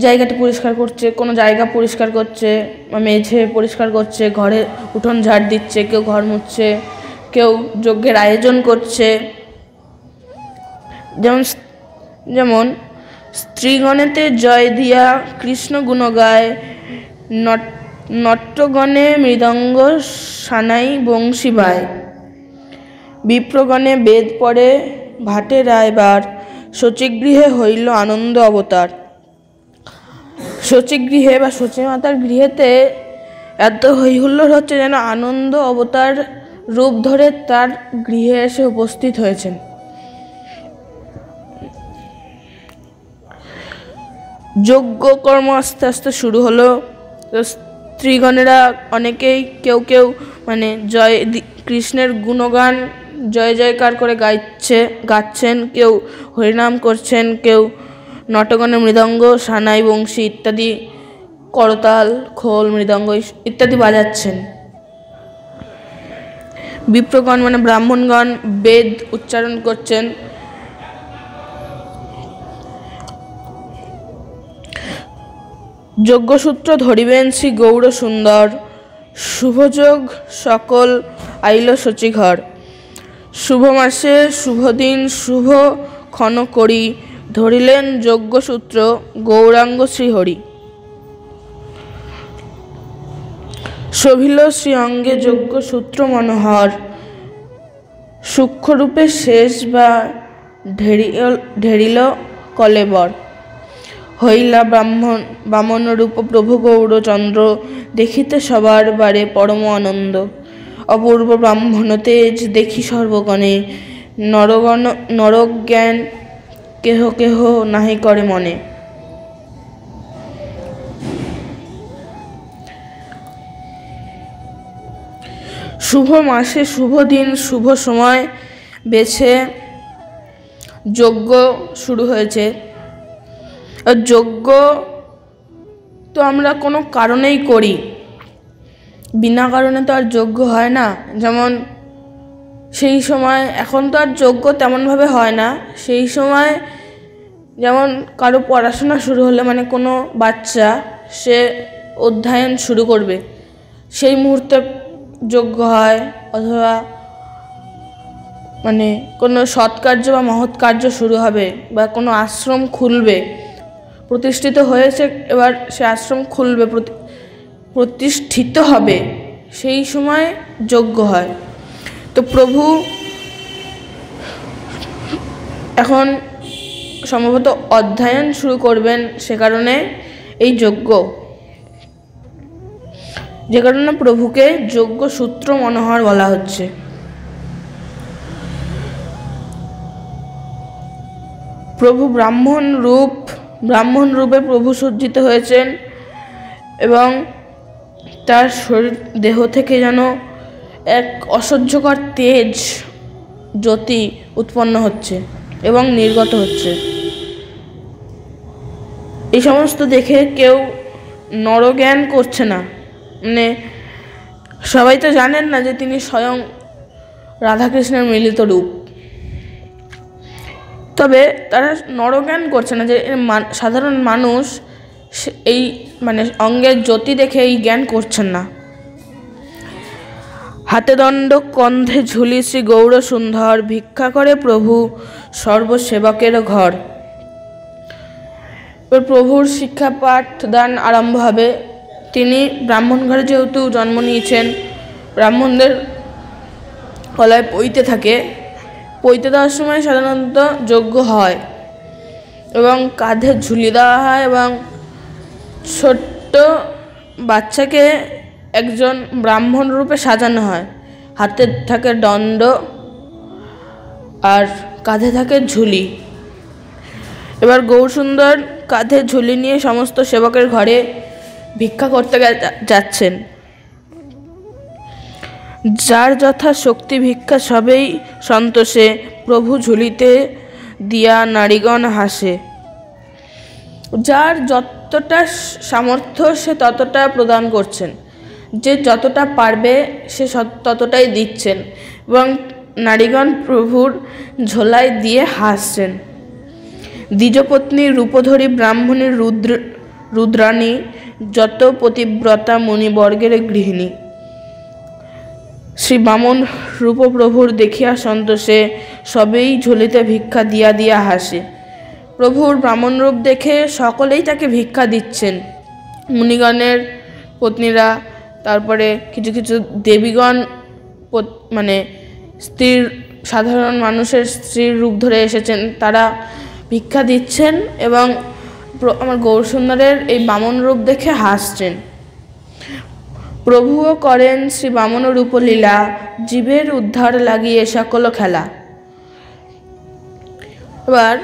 জায়গাটি পরিষ্কার করছে, কোনো জায়গা পরিষ্কার করছে মেঝে পরিষ্কার করছে, ঘরে উঠোন ঝাড় দিচ্ছে, কেউ ঘর মুছছে, কেউ যজ্ঞের আয়োজন করছে। যেমন যেমন স্ত্রীগণেতে জয় দিয়া কৃষ্ণ গুণ গায় নট্টগণে মৃদঙ্গ সানাই বংশী বায় বিপ্রগণে বেদ পড়ে ভাটে রায়বার। শচীগৃহে হইল আনন্দ অবতার। শচীগৃহে বা মাতার গৃহেতে এত হৈহুল্লোর হচ্ছে যেন আনন্দ অবতার রূপ ধরে তার গৃহে এসে উপস্থিত হয়েছেন। যজ্ঞ কর্ম আস্তে আস্তে শুরু হলো। তো স্ত্রীগণেরা অনেকেই কেউ কেউ মানে জয় কৃষ্ণের গুণগান জয় জয়কার করে গাইছে, গাচ্ছেন। কেউ হরিনাম করছেন, কেউ নটগণের মৃদঙ্গ, সানাই, বংশী ইত্যাদি, করতাল, খোল, মৃদঙ্গ ইত্যাদি বাজাচ্ছেন। বিপ্রগণ মানে ব্রাহ্মণগণ বেদ উচ্চারণ করছেন। যজ্ঞসূত্র ধরিবেন শ্রী গৌর সুন্দর শুভযোগ সকল আইল শচীঘর। শুভ মাসে শুভ দিন শুভ ক্ষণ করি ধরিলেন যজ্ঞসূত্র গৌরাঙ্গ শ্রীহরি। শোভিল শ্রী অঙ্গে যজ্ঞসূত্র মনোহর। সূক্ষ্মরূপে শেষ বা ঢেরিল কলেবর। হইলা ব্রাহ্মণ বামন রূপ প্রভু গৌরচন্দ্র দেখিতে সবার বারে পরম আনন্দ। অপূর্ব ব্রাহ্মণ তেজ দেখি সর্বগণে, নরগণ, নরজ্ঞান কেহ কেহ নাহি করে মনে। শুভ মাসে শুভ দিন, শুভ সময়, বেছে যজ্ঞ শুরু হয়েছে। যজ্ঞ তো আমরা কোনো কারণেই করি। বিনা কারণে তো আর যজ্ঞ হয় না। যেমন সেই সময় এখন তো আর যজ্ঞ তেমনভাবে হয় না। সেই সময় যেমন কারও পড়াশোনা শুরু হলে মানে কোনো বাচ্চা সে অধ্যয়ন শুরু করবে। সেই মুহূর্তে যজ্ঞ হয় অথবা মানে কোনো সৎকার্য বা মহৎ কার্য শুরু হবে বা কোনো আশ্রম খুলবে। প্রতিষ্ঠিত হয়েছে, এবার সে আশ্রম খুলবে প্রতিষ্ঠিত হবে, সেই সময় যজ্ঞ হয়। তো প্রভু এখন সম্ভবত অধ্যয়ন শুরু করবেন সে কারণে এই যজ্ঞ যে কারণে প্রভুকে যজ্ঞ সূত্র মনোহর বলা হচ্ছে। প্রভু ব্রাহ্মণ রূপ ব্রাহ্মণ রূপে প্রভু সজ্জিত হয়েছেন এবং তার শরীর দেহ থেকে যেন এক অসহ্যকর তেজ জ্যোতি উৎপন্ন হচ্ছে এবং নির্গত হচ্ছে। এই সমস্ত দেখে কেউ নরজ্ঞান করছে না। মানে সবাই তো জানেন না যে তিনি স্বয়ং রাধাকৃষ্ণের মিলিত রূপ। তবে তারা নরজ্ঞান করছে না যে সাধারণ মানুষ এই মানে অঙ্গের জ্যোতি দেখে এই জ্ঞান করছেন না। হাতে দণ্ড, কন্ধে ঝুলি শ্রী গৌর সুন্দর ভিক্ষা করে প্রভু সর্বসেবকের ঘর। প্রভুর শিক্ষা পাঠ দান আরম্ভ হবে। তিনি ব্রাহ্মণ ঘরে যেহেতু জন্ম নিয়েছেন, ব্রাহ্মণদের গলায় পইতে থাকে। পইতে দেওয়ার সময় সাধারণত যজ্ঞ হয় এবং কাঁধে ঝুলি দেওয়া হয় এবং ছোট্ট বাচ্চাকে একজন ব্রাহ্মণ রূপে সাজানো হয়। হাতে থাকে দণ্ড আর কাঁধে থাকে ঝুলি। এবার গৌরসুন্দর কাঁধে ঝুলি নিয়ে সমস্ত সেবকের ঘরে ভিক্ষা করতে যাচ্ছেন। যার যথা শক্তি ভিক্ষা সবেই সন্তোষে, প্রভু ঝুলিতে দিয়া নারীগণ হাসে। যার যতটা সামর্থ্য সে ততটা প্রদান করছেন। যে যতটা পারবে সে ততটাই দিচ্ছেন এবং নারীগণ প্রভুর ঝোলায় দিয়ে হাসছেন। দ্বিজপত্নী রূপধরী ব্রাহ্মণী রুদ্র, রুদ্রাণী যত পতিব্রতা মণিবর্গের গৃহিণী। শ্রী বামন রূপপ্রভুর দেখিয়া সন্তোষে সবেই ঝুলিতে ভিক্ষা দিয়া দিয়া হাসে। প্রভুর ব্রাহ্মণ রূপ দেখে সকলেই তাকে ভিক্ষা দিচ্ছেন। মুনিগণের পত্নীরা, তারপরে কিছু কিছু দেবীগণ মানে স্ত্রীর, সাধারণ মানুষের স্ত্রীর রূপ ধরে এসেছেন। তারা ভিক্ষা দিচ্ছেন এবং আমার গৌরসুন্দরের এই বামন রূপ দেখে হাসছেন। প্রভুও করেন শ্রী বামন রূপলীলা জীবের উদ্ধার লাগিয়ে সকল খেলা। এবার,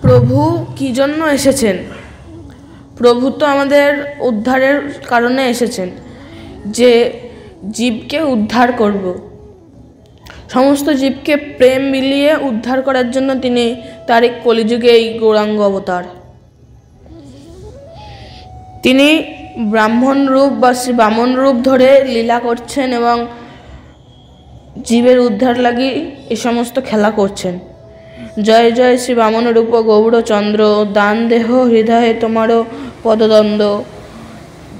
প্রভু কি জন্য এসেছেন? প্রভু তো আমাদের উদ্ধারের কারণে এসেছেন, যে জীবকে উদ্ধার করব। সমস্ত জীবকে প্রেম মিলিয়ে উদ্ধার করার জন্য তিনি তার এক কলিযুগে এই গৌরাঙ্গ অবতার। তিনি ব্রাহ্মণ রূপ বা শ্রী বামন রূপ ধরে লীলা করছেন এবং জীবের উদ্ধার লাগি এ সমস্ত খেলা করছেন। জয় জয় শ্রী বামন রূপ গৌরচন্দ্র দান দেহ, হৃদয়ে তোমারও পদদ্বন্দ্ব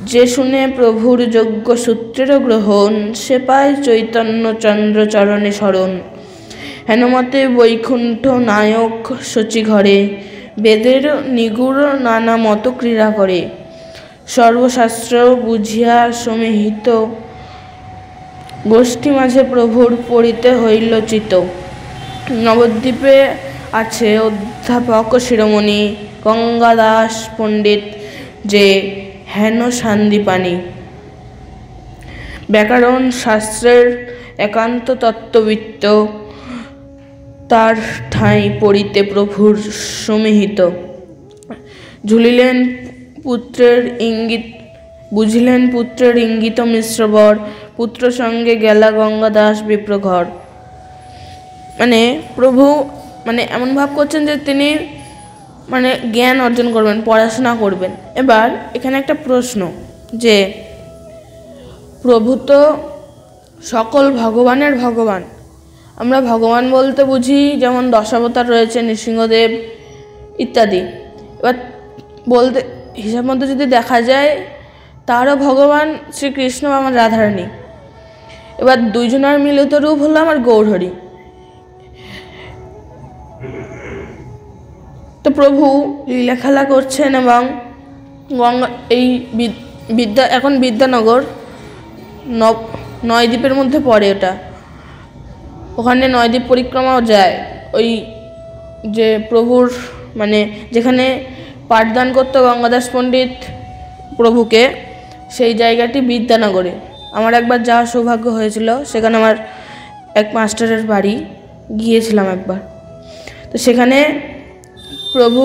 যে শুনে প্রভুর যজ্ঞ সূত্রের গ্রহণ, সে পায় চৈতন্য চন্দ্র চরণে স্মরণ। হেনমতে বৈকুণ্ঠ নায়ক শচী ঘরে বেদের নিগুড় নানা মত ক্রীড়া করে। সর্বশাস্ত্র বুঝিয়া সমিহিত। গোষ্ঠী মাঝে প্রভুর পড়িতে হইল চিত। নবদ্বীপে আছে অধ্যাপক শিরোমণি, গঙ্গাদাস পণ্ডিত যে হেন সান্দিপানি। ব্যাকরণ শাস্ত্রের একান্ত তত্ত্ববিত্ত। তার ঠাঁই পড়িতে প্রভুর সমিহিত। ঝুলিলেন পুত্রের ইঙ্গিত, বুঝিলেন পুত্রের ইঙ্গিত মিশ্রবর পুত্র সঙ্গে গেলা গঙ্গা দাস বিপ্রঘর মানে প্রভু মানে এমন ভাব করছেন যে তিনি মানে জ্ঞান অর্জন করবেন, পড়াশোনা করবেন। এবার এখানে একটা প্রশ্ন যে প্রভু তো সকল ভগবানের ভগবান। আমরা ভগবান বলতে বুঝি যেমন দশাবতার রয়েছে, নৃসিংহদেব ইত্যাদি। এবার বলতে হিসাব মতো যদি দেখা যায়, তারও ভগবান শ্রীকৃষ্ণ আমার রাধারানী। এবার দুইজনের মিলিত রূপ হলো আমার গৌরহরি। তো প্রভু লীলা খেলা করছেন এবং গঙ্গা, এই বিদ্যা, এখন বিদ্যানগর নয়দ্বীপের মধ্যে পড়ে ওটা। ওখানে নয়দ্বীপ পরিক্রমাও যায়। ওই যে প্রভুর মানে যেখানে পাঠদান করতো গঙ্গাদাস পণ্ডিত প্রভুকে সেই জায়গাটি বিদ্যানগরে। আমার একবার যাওয়ার সৌভাগ্য হয়েছিল, সেখানে আমার এক মাস্টারের বাড়ি গিয়েছিলাম একবার। তো সেখানে প্রভু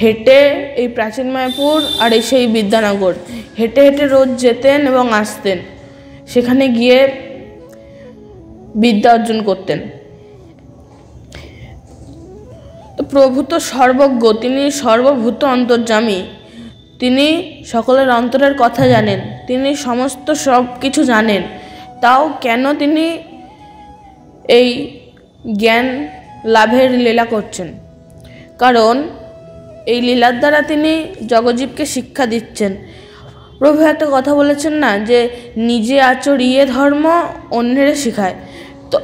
হেঁটে এই প্রাচীন মায়াপুর আর এই সেই বিদ্যানগর, হেঁটে হেঁটে রোজ যেতেন এবং আসতেন। সেখানে গিয়ে বিদ্যা অর্জন করতেন। তো প্রভু তো সর্বজ্ঞ, তিনি সর্বভূত অন্তর্যামী। তিনি সকলের অন্তরের কথা জানেন, তিনি সমস্ত সব কিছু জানেন। তাও কেন তিনি এই জ্ঞান লাভের লীলা করছেন? কারণ এই লীলার দ্বারা তিনি জগজীবকে শিক্ষা দিচ্ছেন। প্রভু একটা কথা বলেছেন না, যে নিজে আচরিয়ে ধর্ম অন্যের শেখায়। তো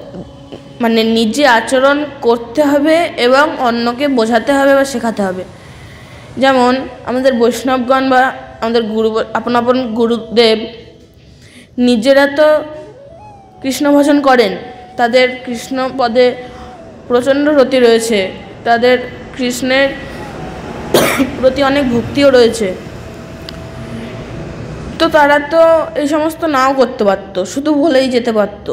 মানে নিজে আচরণ করতে হবে এবং অন্যকে বোঝাতে হবে বা শেখাতে হবে। যেমন আমাদের বৈষ্ণবগণ বা আমাদের গুরু আপন আপন গুরুদেব নিজেরা তো কৃষ্ণ ভজন করেন, তাদের কৃষ্ণ পদে প্রচণ্ড রতি রয়েছে, তাদের কৃষ্ণের প্রতি অনেক ভক্তিও রয়েছে। তো তারা তো এই সমস্ত নাও করতে পারতো, শুধু বলেই যেতে পারতো।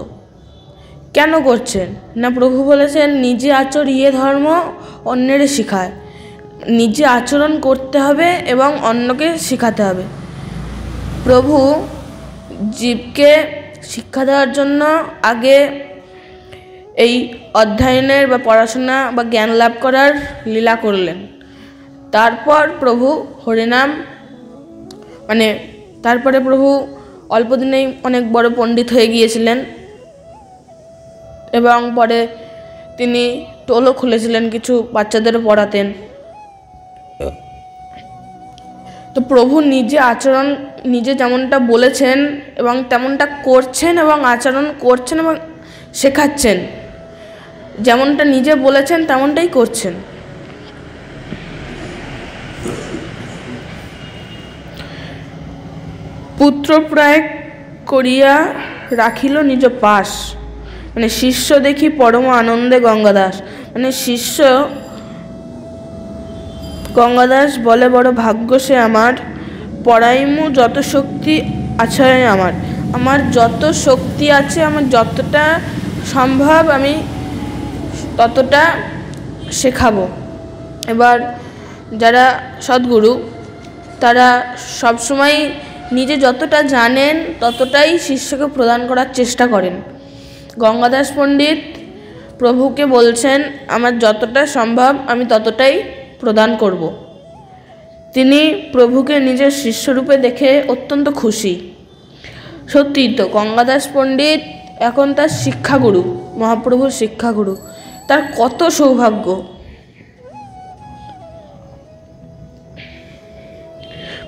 কেন করছেন? না প্রভু বলেছেন, নিজে আচর ইয়ে ধর্ম অন্যের শেখায়। নিজে আচরণ করতে হবে এবং অন্যকে শেখাতে হবে। প্রভু জীবকে শিক্ষা দেওয়ার জন্য আগে এই অধ্যয়নের বা পড়াশোনা বা জ্ঞান লাভ করার লীলা করলেন। তারপর প্রভু হরিনাম মানে তারপরে প্রভু অল্প দিনেই অনেক বড় পণ্ডিত হয়ে গিয়েছিলেন। এবং পরে তিনি টোলও খুলেছিলেন কিছু বাচ্চাদেরও পড়াতেন। তো প্রভু নিজে আচরণ, নিজে যেমনটা বলেছেন এবং তেমনটা করছেন এবং আচরণ করছেন এবং শেখাচ্ছেন। যেমনটা নিজে বলেছেন তেমনটাই করছেন। পুত্র প্রায় করিয়া রাখিল নিজ পাশ। মানে শিষ্য দেখি পরম আনন্দে গঙ্গাদাস। মানে শিষ্য গঙ্গাদাস বলে, বড় ভাগ্য সে আমার। পড়াইমু যত শক্তি আছে আমার। আমার যত শক্তি আছে, আমার যতটা সম্ভব আমি ততটা শেখাবো। এবার যারা সদ্গুরু, তারা সবসময় নিজে যতটা জানেন, ততটাই শিষ্যকে প্রদান করার চেষ্টা করেন। গঙ্গাদাস পণ্ডিত প্রভুকে বলছেন, আমার যতটা সম্ভব আমি ততটাই প্রদান করব। তিনি প্রভুকে নিজের শিষ্যরূপে দেখে অত্যন্ত খুশি। সত্যিই তো, গঙ্গাদাস পণ্ডিত এখন তার শিক্ষাগুরু, মহাপ্রভুর শিক্ষাগুরু। তার কত সৌভাগ্য।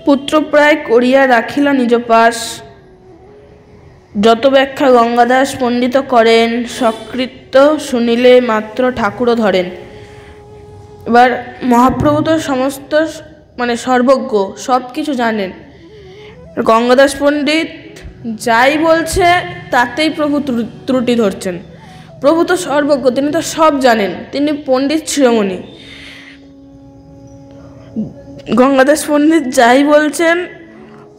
পুত্রপ্রায় করিয়া রাখিল নিজ পাশ। যত ব্যাখ্যা গঙ্গাদাস পণ্ডিত করেন সকৃত্য শুনিলে মাত্র ঠাকুরও ধরেন। এবার মহাপ্রভু তো সমস্ত মানে সর্বজ্ঞ সব কিছু জানেন গঙ্গাদাস পণ্ডিত যাই বলছে, তাতেই প্রভু ত্রুটি ধরছেন। প্রভু তো সর্বজ্ঞ, তিনি তো সব জানেন, তিনি পণ্ডিত শিরোমণি। গঙ্গাদাস পণ্ডিত যাই বলছেন,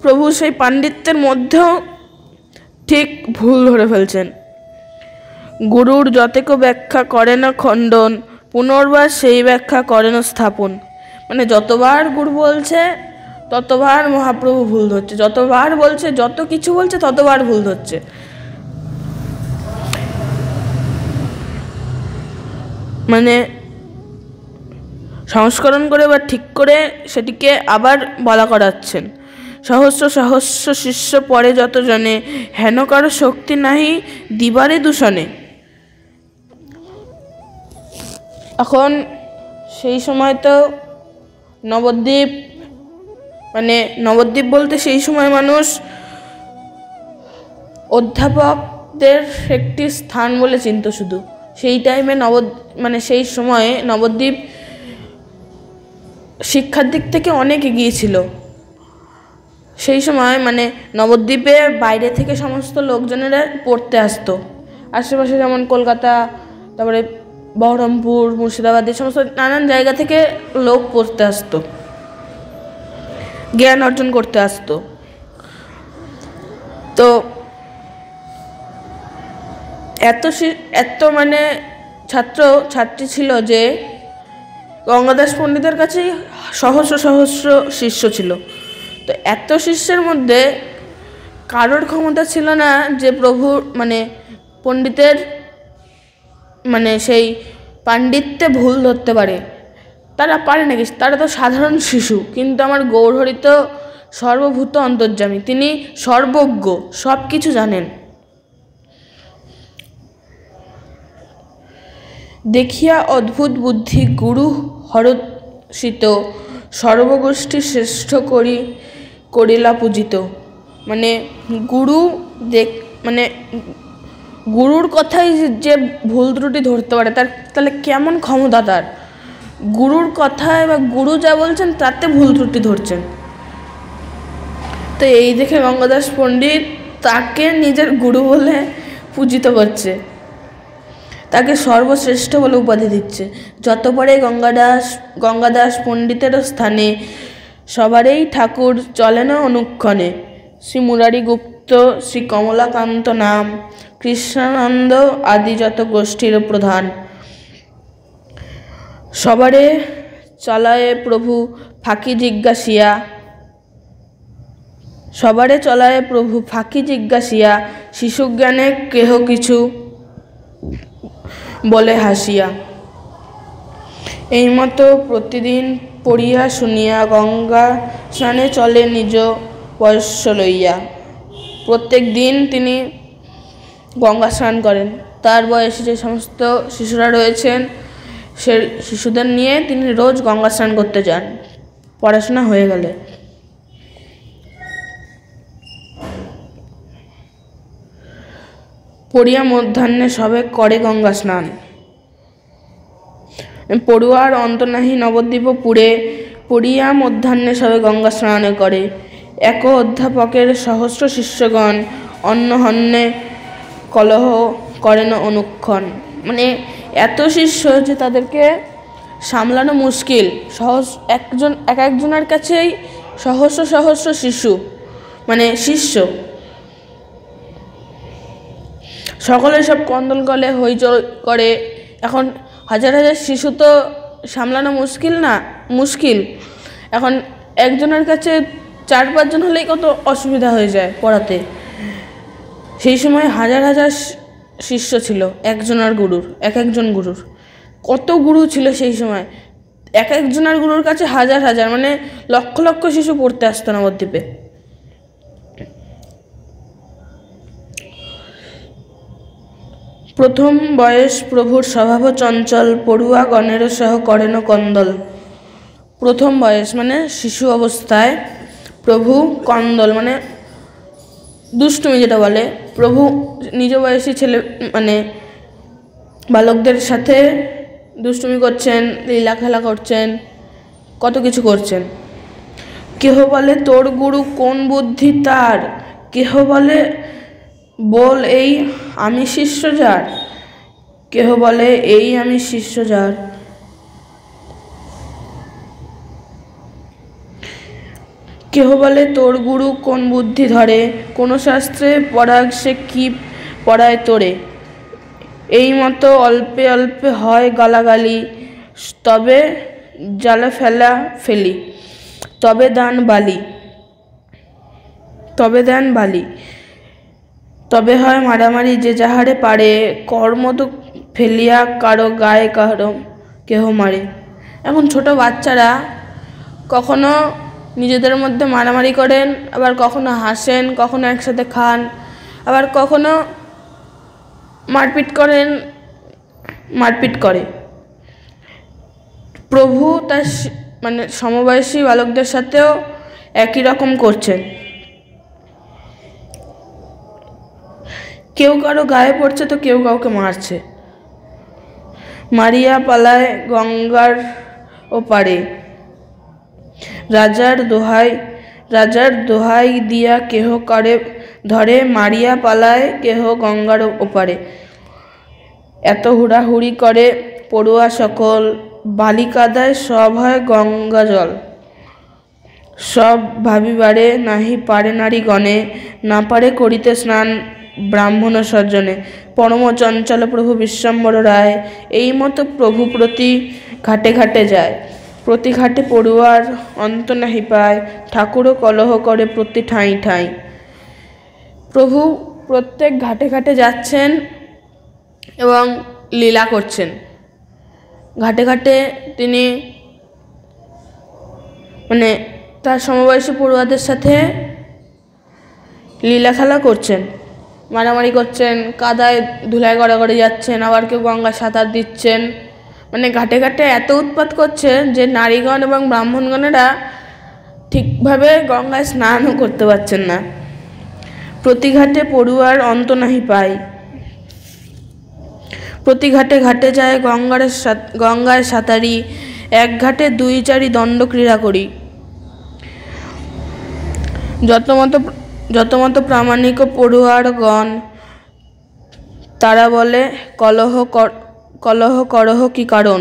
প্রভু সেই পাণ্ডিত্যের মধ্যেও ঠিক ভুল ধরে ফেলছেন। গুরুর যতেক ব্যাখ্যা করে না খণ্ডন, পুনর্বার সেই ব্যাখ্যা করে না স্থাপন। মানে যতবার গুরু বলছে, ততবার মহাপ্রভু ভুল ধরছে। যতবার বলছে, যত কিছু বলছে, ততবার ভুল ধরছে। মানে সংস্করণ করে বা ঠিক করে সেটিকে আবার বলা করাচ্ছেন। সহস্র সহস্র শিষ্য পরে যত জনে হেন কারও শক্তি নাহি দিবারে দূষণে। এখন সেই সময় তো নবদ্বীপ মানে নবদ্বীপ বলতে সেই সময় মানুষ অধ্যাপকদের একটি স্থান বলে চিনত শুধু। সেই টাইমে নব মানে সেই সময়ে নবদ্বীপ শিক্ষার দিক থেকে অনেক এগিয়ে ছিল। সেই সময় মানে নবদ্বীপে বাইরে থেকে সমস্ত লোকজনেরা পড়তে আসতো। আশেপাশে যেমন কলকাতা, তারপরে বহরমপুর, মুর্শিদাবাদ, এই সমস্ত নানান জায়গা থেকে লোক পড়তে আসতো। জ্ঞান অর্জন করতে আসতো। তো এত এত মানে ছাত্র, ছাত্রী ছিল যে গঙ্গাদাস পণ্ডিতের কাছেই সহস্র সহস্র শিষ্য ছিল। তো এত শিষ্যের মধ্যে কারোর ক্ষমতা ছিল না যে প্রভু মানে পণ্ডিতের মানে সেই পাণ্ডিত্যে ভুল ধরতে পারে। তারা পারে নাকি? তারা তো সাধারণ শিশু, কিন্তু আমার গৌরহরি তো সর্বভূত অন্তর্যামী। তিনি সর্বজ্ঞ সব কিছু জানেন। দেখিয়া অদ্ভুত বুদ্ধি গুরু হরষিত সর্বগোষ্ঠী শ্রেষ্ঠ করি করিলা পূজিত। মানে গুরু দেখ মানে গুরুর কথাই যে ভুল ত্রুটি ধরতে পারে, তার তাহলে কেমন ক্ষমতা তার? গুরুর কথায় বা গুরু যা বলছেন, তাতে ভুল ত্রুটি ধরছেন। তো এই দেখে গঙ্গাদাস পণ্ডিত তাকে নিজের গুরু বলে পূজিত করছে। তাকে সর্বশ্রেষ্ঠ বলে উপাধি দিচ্ছে। যত পরে গঙ্গাদাস গঙ্গাদাস পণ্ডিতেরও স্থানে সবারই ঠাকুর চলে না অনুক্ষণে। শ্রী মুরারি গুপ্ত শ্রী কমলাকান্ত নাম, কৃষ্ণানন্দ আদি যত গোষ্ঠীর প্রধান। সবারে চলায় প্রভু ফাঁকি জিজ্ঞাসিয়া, সবারে চলায় প্রভু ফাঁকি জিজ্ঞাসিয়া, শিশুজ্ঞানে কেহ কিছু বলে হাসিয়া। এই মতো প্রতিদিন পড়িয়া শুনিয়া গঙ্গা স্নানে চলে নিজ বয়স্য লইয়া। প্রত্যেক দিন তিনি গঙ্গা স্নান করেন। তার বয়সে যে সমস্ত শিশুরা রয়েছেন, সে শিশুদের নিয়ে তিনি রোজ গঙ্গা স্নান করতে যান। পড়াশোনা হয়ে গেলে। পড়িয়া মধ্যাহ্নে সবে করে গঙ্গা স্নান। পড়ুয়ার অন্তনাহি নবদ্বীপ পুরে পড়িয়া মধ্যাহ্নে সবে গঙ্গা স্নান করে। এক অধ্যাপকের সহস্র শিষ্যগণ অন্নহন্যে কলহ করেন অনুক্ষণ। মানে এত শিষ্য যে তাদেরকে সামলানো মুশকিল। সহজ একজন, এক একজনের কাছেই সহস্র সহস্র শিশু মানে শিষ্য। সকলে সব কন্দল গলে হইচই করে। এখন হাজার হাজার শিশু তো সামলানো মুশকিল না, মুশকিল। এখন একজনের কাছে চার পাঁচজন হলেই কত অসুবিধা হয়ে যায় পড়াতে। সেই সময় হাজার হাজার শিষ্য ছিল একজনের গুরুর, এক একজন গুরুর। কত গুরু ছিল সেই সময়। এক একজনের গুরুর কাছে হাজার হাজার মানে লক্ষ লক্ষ শিশু পড়তে আসতো নবদ্বীপে। প্রথম বয়স প্রভুর স্বভাব চঞ্চল, পড়ুয়া গণের সহ করেন কন্দল। প্রথম বয়স মানে শিশু অবস্থায় প্রভু কন্দল মানে দুষ্টুমি যেটা বলে। প্রভু নিজ বয়সী ছেলে মানে বালকদের সাথে দুষ্টুমি করছেন, লীলা খেলা করছেন, কত কিছু করছেন। কেহ বলে তোর গুরু কোন বুদ্ধি তার? কেহ বলে বল এই আমি শিষ্য যার কেহ বলে এই আমি শিষ্য যার কেহ বলে তোর গুরু কোন বুদ্ধি ধরে? কোন শাস্ত্রে পরাগ সে কি পড়ায় তোরে? এই মতো অল্পে অল্পে হয় গালাগালি, তবে জালে ফেলা ফেলি, তবে দান বালি, তবে দেন বালি। তবে হয় মারামারি যে যাহারে পারে, কর্ম তো ফেলিয়া কারও গায়ে কারও কেহ মারে। এখন ছোট বাচ্চারা কখনো নিজেদের মধ্যে মারামারি করেন, আবার কখনো হাসেন, কখনো একসাথে খান, আবার কখনো মারপিট করেন, মারপিট করে। প্রভু তার মানে সমবয়সী বালকদের সাথেও একই রকম করছেন। কেউ কারও গায়ে পড়ছে তো কেউ কাউকে মারছে। মারিয়া পালায় গঙ্গার ওপারে। রাজার দোহাই রাজার দোহাই দিয়া কেহ করে ধরে মারিয়া পালায় কেহ গঙ্গার ওপারে। এত হুড়াহুড়ি করে পড়ুয়া সকল, বালিকাদায় সব হয় গঙ্গা জল সব ভাবিবারে নাহি পারে নারী গণে না পারে করিতে স্নান ব্রাহ্মণ সজ্জনে পরম চঞ্চল প্রভু বিশ্বম্বর রায় এই মতো প্রভু প্রতি ঘাটে ঘাটে যায়। প্রতি ঘাটে পড়ুয়ার অন্ত নাহি পায়, ঠাকুরও কলহ করে প্রতি ঠাঁই ঠাঁই। প্রভু প্রত্যেক ঘাটে ঘাটে যাচ্ছেন এবং লীলা করছেন। ঘাটে ঘাটে তিনি মানে তার সমবয়সী পড়ুয়াদের সাথে লীলা খেলা করছেন। মারামারি করছেন, কাদায় ধুলায় গড়াগড়ে যাচ্ছেন, আবার কেউ গঙ্গা সাঁতার দিচ্ছেন। মানে ঘাটে ঘাটে এত উৎপাত করছে যে নারীগণ এবং ব্রাহ্মণগণেরা ঠিকভাবে গঙ্গায় স্নানও করতে পারছেন না। প্রতি ঘাটে পড়ুয়ার অন্ত নাহি পায়। প্রতি ঘাটে ঘাটে যায় গঙ্গার গঙ্গায় সাঁতারি, এক ঘাটে দুই চারি দণ্ড ক্রীড়া করি। যত মতো যত মতো প্রামাণিক পড়ুয়ারগণ, তারা বলে, কলহ কলহ করহ কি কারণ?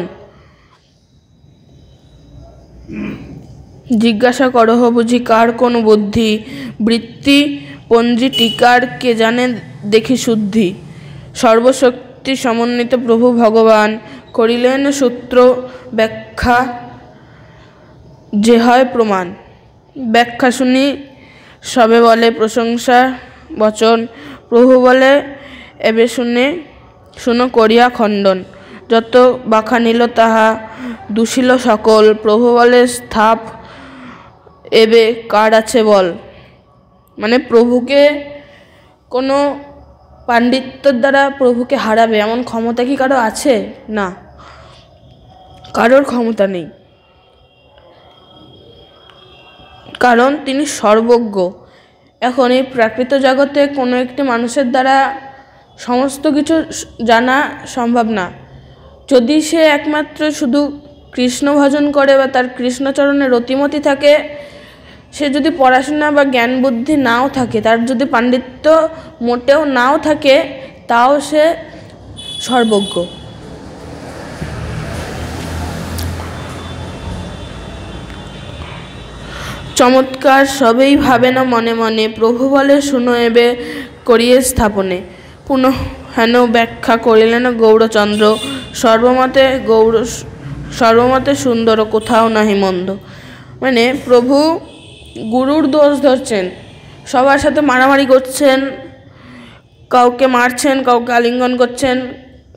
জিজ্ঞাসা করহ বুঝি, কার কোন বুদ্ধি? বৃত্তি পঞ্জি টিকার কে জানে দেখি শুদ্ধি। সর্বশক্তি সমন্বিত প্রভু ভগবান করিলেন সূত্র ব্যাখ্যা, যে হয় প্রমাণ। ব্যাখ্যা শুনি সবে বলে প্রশংসা, বচন, প্রভু বলে, এবে শুনে, শুনো করিয়া খণ্ডন। যত বাখা নিল তাহা দূষিল সকল, প্রভু বলে স্থাপ, এবে কার আছে বল? মানে প্রভুকে কোনো পাণ্ডিত্যর দ্বারা প্রভুকে হারাবে, এমন ক্ষমতা কি কারও আছে? না। কারোর ক্ষমতা নেই। কারণ তিনি সর্বজ্ঞ। এখন এই প্রাকৃত জগতে কোনো একটি মানুষের দ্বারা সমস্ত কিছু জানা সম্ভব না। যদি সে একমাত্র শুধু কৃষ্ণ ভজন করে বা তার কৃষ্ণচরণে রতিমতি থাকে, সে যদি পড়াশোনা বা জ্ঞান বুদ্ধি নাও থাকে, তার যদি পাণ্ডিত্য মোটেও নাও থাকে, তাও সে সর্বজ্ঞ। চমৎকার, সবেই ভাবে না মনে মনে, প্রভু বলে শুনো এবে করিয়ে স্থাপনে। পুনঃ হেন ব্যাখ্যা করিলেন গৌরচন্দ্র সর্বমতে গৌর সর্বমতে সুন্দর, কোথাও নাহি মন্দ। মানে প্রভু গুরুর দোষ ধরছেন, সবার সাথে মারামারি করছেন, কাউকে মারছেন, কাউকে আলিঙ্গন করছেন,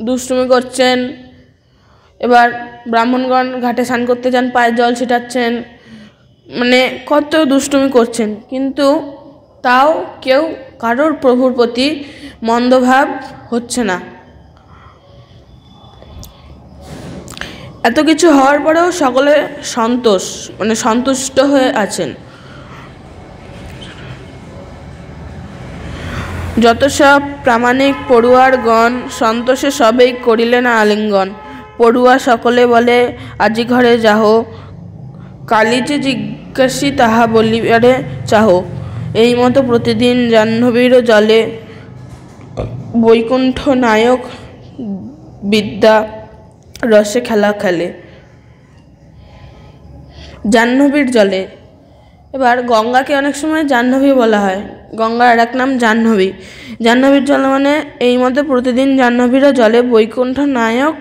দুষ্টুমি করছেন, এবার ব্রাহ্মণগণ ঘাটে স্নান করতে যান পায়ের জল ছিটাচ্ছেন মানে কত দুষ্টুমি করছেন, কিন্তু তাও কেউ কারোর প্রভুর প্রতি মন্দভাব হচ্ছে না। এত কিছু হওয়ার পরেও সকলে সন্তোষ মানে সন্তুষ্ট হয়ে আছেন। যত সব প্রামাণিক পড়ুয়ারগণ সন্তোষে সবেই করিলেন আলিঙ্গন। পড়ুয়া সকলে বলে, আজি ঘরে যাহ কালী যে জিজ্ঞাসী তাহা বলিবারে চাহ। এই মতো প্রতিদিন জাহ্নবীর জলে বৈকুণ্ঠ নায়ক বিদ্যা রসে খেলা খেলে। জাহ্নবীর জলে। এবার গঙ্গাকে অনেক সময় জাহ্নবী বলা হয়। গঙ্গার আর এক নাম জাহ্নবী। জাহ্নবীর জল মানে এই মতে প্রতিদিন জাহ্নবীরা জলে বৈকুণ্ঠ নায়ক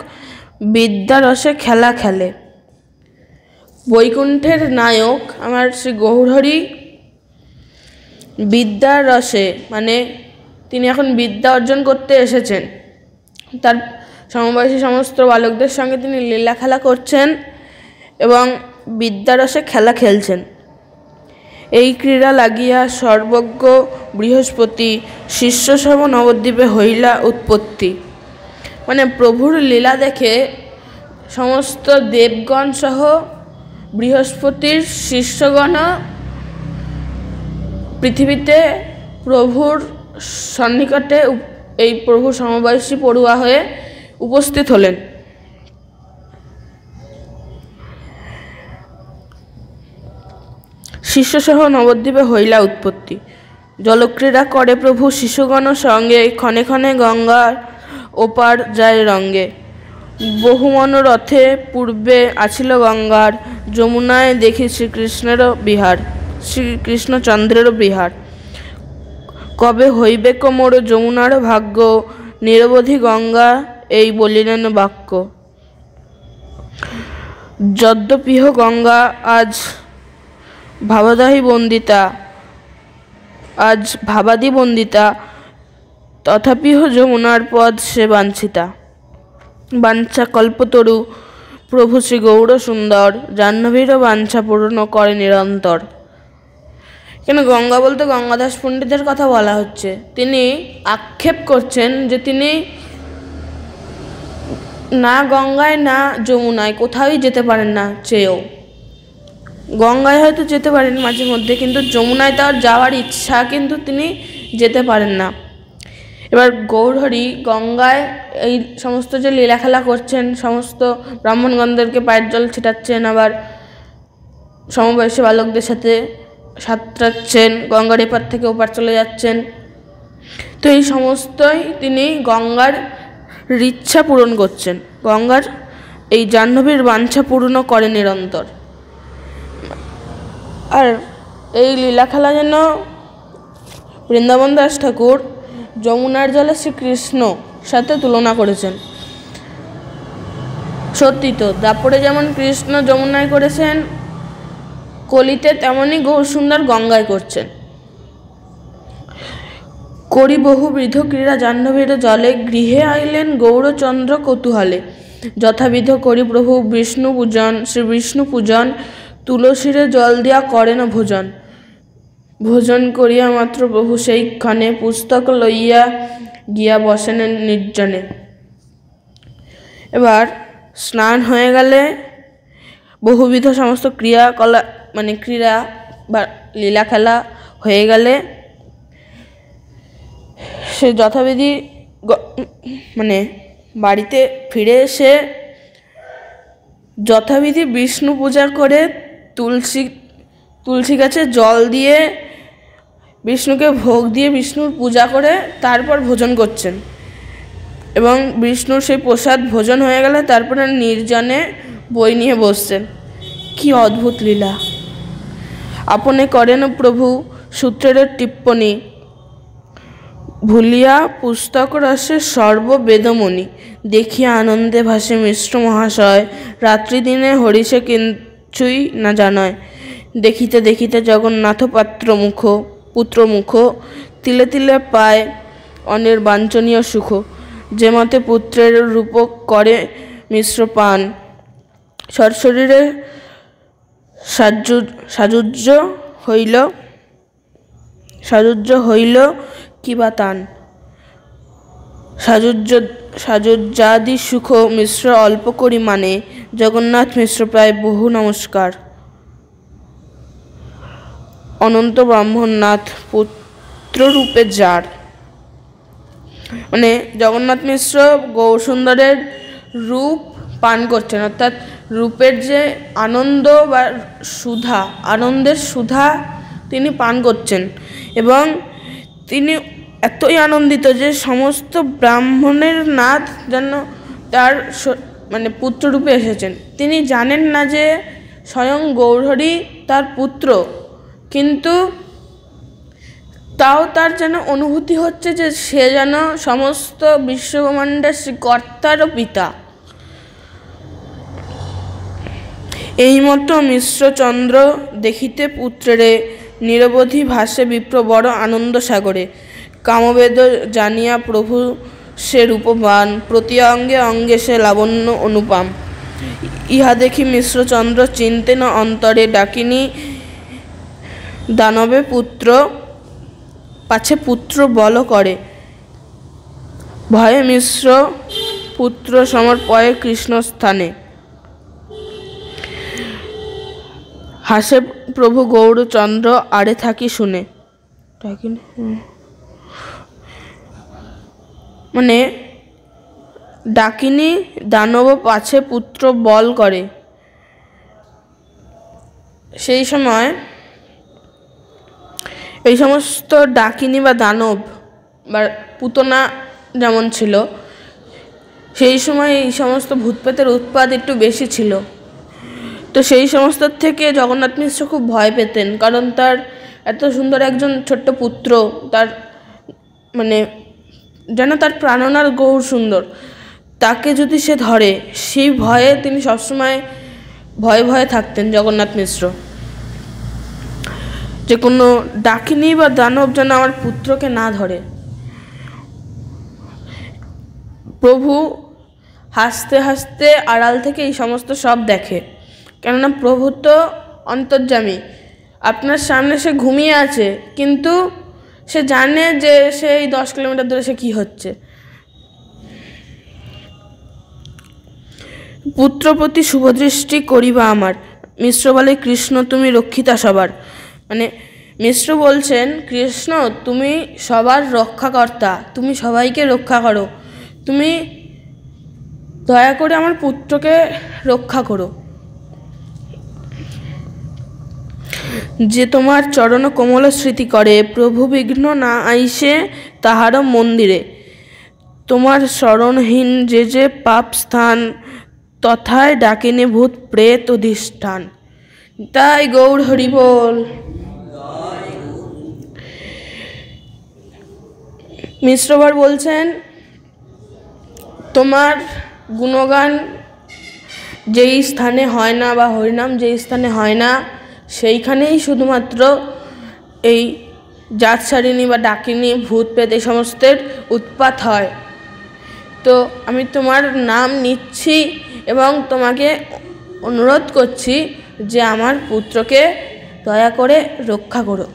বিদ্যারসে খেলা খেলে। বৈকুণ্ঠের নায়ক আমার শ্রী গৌরহরি বিদ্যার রসে মানে তিনি এখন বিদ্যা অর্জন করতে এসেছেন। তার সমবয়সী সমস্ত বালকদের সঙ্গে তিনি লীলা খেলা করছেন এবং বিদ্যারসে খেলা খেলছেন। এই ক্রীড়া লাগিয়া সর্বজ্ঞ বৃহস্পতি শিষ্যসম নবদ্বীপে হইলা উৎপত্তি। মানে প্রভুর লীলা দেখে সমস্ত দেবগণ সহ বৃহস্পতির শিষ্যগণ পৃথিবীতে প্রভুর সন্নিকটে এই প্রভু সমবয়সী পড়ুয়া হয়ে উপস্থিত হলেন। শিষ্যসহ নবদ্বীপে হইলা উৎপত্তি। জলক্রীড়া করে প্রভু শিশুগণ সঙ্গে ক্ষণে ক্ষণে গঙ্গার ওপার যায় রঙ্গে। বহু মনোরথে পূর্বে আছিল গঙ্গার, যমুনায় দেখি শ্রীকৃষ্ণেরও বিহার, শ্রীকৃষ্ণচন্দ্রেরও বিহার। কবে হইবে কোমর যমুনার ভাগ্য, নিরবধি গঙ্গা এই বলিলেন বাক্য। যদ্যপিহ গঙ্গা, আজ ভাবাদাহী বন্দিতা, আজ ভাবাদি বন্দিতা, তথাপিহ যমুনার পদ সে বাঞ্ছিতা। বাঞ্ছা কল্পতরু। প্রভু শ্রী গৌর সুন্দর জাহ্নবীরও বাঞ্ছা পূর্ণ করে নিরন্তর। কেন গঙ্গা বলতে গঙ্গাদাস পণ্ডিতের কথা বলা হচ্ছে। তিনি আক্ষেপ করছেন যে তিনি না গঙ্গায়, না যমুনায়, কোথাওই যেতে পারেন না, চেয়েও। গঙ্গায় হয়তো যেতে পারেন মাঝে মধ্যে কিন্তু যমুনায় তার যাওয়ার ইচ্ছা কিন্তু তিনি যেতে পারেন না। এবার গৌরহরি গঙ্গায় এই সমস্ত যে লীলা খেলা করছেন, সমস্ত ব্রাহ্মণগণদেরকে পায়ের জল ছিটাচ্ছেন, আবার সমবয়সী বালকদের সাথে সাঁতরাচ্ছেন, গঙ্গার এপার থেকে ওপার চলে যাচ্ছেন। তো এই সমস্তই তিনি গঙ্গার ইচ্ছা পূরণ করছেন। গঙ্গার এই জাহ্নবীর বাঞ্ছা পূর্ণ করে নিরন্তর। আর এই লীলা খেলা যেন বৃন্দাবন দাস ঠাকুর যমুনার জলে শ্রীকৃষ্ণ সাথে তুলনা করেছেন। সত্যি তো দাপড়ে যেমন কৃষ্ণ যমুনায় করেছেন, কলিতে তেমনই গৌর সুন্দর গঙ্গায় করছেন। করি বহু বৃদ্ধ ক্রীড়া জাহ্নবীর জলে গৃহে আইলেন গৌরচন্দ্র কৌতূহলে। যথাবিধ করি প্রভু বিষ্ণু পূজন, শ্রী বিষ্ণু পূজন, তুলসীরে জল দিয়া করেন ভোজন। ভোজন করিয়া মাত্র প্রভু সেই ক্ষণে পুস্তক লইয়া গিয়া বসেন নির্জনে। এবার স্নান হয়ে গেলে বহুবিধ সমস্ত ক্রিয়াকলা মানে ক্রীড়া বা লীলা খেলা হয়ে গেলে সে যথাবিধি মানে বাড়িতে ফিরে এসে যথাবিধি বিষ্ণু পূজা করে তুলসী তুলসী গাছে জল দিয়ে বিষ্ণুকে ভোগ দিয়ে বিষ্ণুর পূজা করে তারপর ভোজন করছেন। এবং বিষ্ণুর সেই প্রসাদ ভোজন হয়ে গেলে তারপরে নির্জনে বই নিয়ে বসছেন। কি অদ্ভুত লীলা। আপনে করেন প্রভু সূত্রের টিপ্পণী ভুলিয়া পুস্তক রসে সর্ববেদমণি। দেখিয়া আনন্দে ভাসে মিশ্র মহাশয়। রাত্রি দিনে হরিষে কিছুই না জানয়। দেখিতে দেখিতে জগন্নাথ পাত্র মুখ পুত্র মুখ তিলে তিলে পায় অনের বাঞ্ছনীয় সুখ। যে মতে পুত্রের রূপক করে মিশ্র পান। সরশরীরে সাজুজ্য হইল সাজুজ্য হইল কিবা তান? সাজুজ্য, সাজুজ্যাদি সুখ মিশ্র অল্প করি মানে জগন্নাথ মিশ্র প্রায় বহু নমস্কার। অনন্ত ব্রাহ্মণনাথ পুত্ররূপে যার। মানে জগন্নাথ মিশ্র গৌসুন্দরের রূপ পান করছেন। অর্থাৎ রূপের যে আনন্দ বা সুধা, আনন্দের সুধা তিনি পান করছেন। এবং তিনি এতই আনন্দিত যে সমস্ত ব্রাহ্মণের নাথ যেন তার মানে পুত্ররূপে এসেছেন। তিনি জানেন না যে স্বয়ং গৌরহরি তার পুত্র। কিন্তু তাও তার যেন অনুভূতি হচ্ছে যে সে যেন সমস্ত বিশ্বব্রহ্মাণ্ডের কর্তারও পিতা। এই মতো মিশ্রচন্দ্র দেখিতে পুত্রেরে নিরবধি ভাসে বিপ্র বড় আনন্দ সাগরে। কামবেদ জানিয়া, প্রভু, সে রূপবান, প্রতি অঙ্গে অঙ্গে সে লাবণ্য অনুপাম। ইহা দেখি মিশ্রচন্দ্র চিনতেন অন্তরে ডাকিনী দানবে পুত্র, পাছে পুত্র বল করে। ভয়ে মিশ্র পুত্র সমর্পয়ে কৃষ্ণ স্থানে হাসে প্রভু গৌরচন্দ্র আরে থাকি শুনে। মানে ডাকিনী, দানব পাছে পুত্র বল করে। সেই সময় এই সমস্ত ডাকিনী বা দানব বা পুতনা যেমন ছিল, সেই সময় এই সমস্ত ভূতপ্রেতের উৎপাদ একটু বেশি ছিল। তো সেই সমস্ত থেকে জগন্নাথ মিশ্র খুব ভয় পেতেন, কারণ তার এত সুন্দর একজন ছোট্ট পুত্র, তার মানে যেন তার প্রাণনার গৌর সুন্দর, তাকে যদি সে ধরে, সেই ভয়ে তিনি সবসময় ভয়ে ভয়ে থাকতেন জগন্নাথ মিশ্র। যে কোনো ডাকিনী বা দানব যেন আমার পুত্রকে না ধরে। প্রভু হাসতে হাসতে আড়াল থেকে এই সমস্ত সব দেখে। কেননা প্রভু তো অন্তর্যামী। আপনার সামনে সে ঘুমিয়ে আছে, কিন্তু সে জানে যে সে এই দশ কিলোমিটার দূরে সে কী হচ্ছে। পুত্রপ্রতি শুভদৃষ্টি করিবা আমার। মিশ্র বলে কৃষ্ণ, তুমি রক্ষিতা সবার। মানে মিশ্র বলছেন, কৃষ্ণ, তুমি সবার রক্ষাকর্তা, তুমি সবাইকে রক্ষা করো। তুমি দয়া করে আমার পুত্রকে রক্ষা করো। যে তোমার চরণ কোমল স্মৃতি করে, প্রভু বিঘ্ন না আইসে তাহারও মন্দিরে। তোমার স্মরণহীন যে যে পাপ স্থান, তথায় ডাকিনে ভূত, প্রেত, অধিষ্ঠান। তাই গৌর হরি বল। মিশ্রবার বলছেন, তোমার গুণগান যেই স্থানে হয় না বা হরিনাম যেই স্থানে হয় না, সেইখানেই শুধুমাত্র এই জাতসারিণী বা ডাকিনী ভূত পেত এই সমস্তের উৎপাত হয়। তো আমি তোমার নাম নিচ্ছি এবং তোমাকে অনুরোধ করছি যে আমার পুত্রকে দয়া করে রক্ষা করো।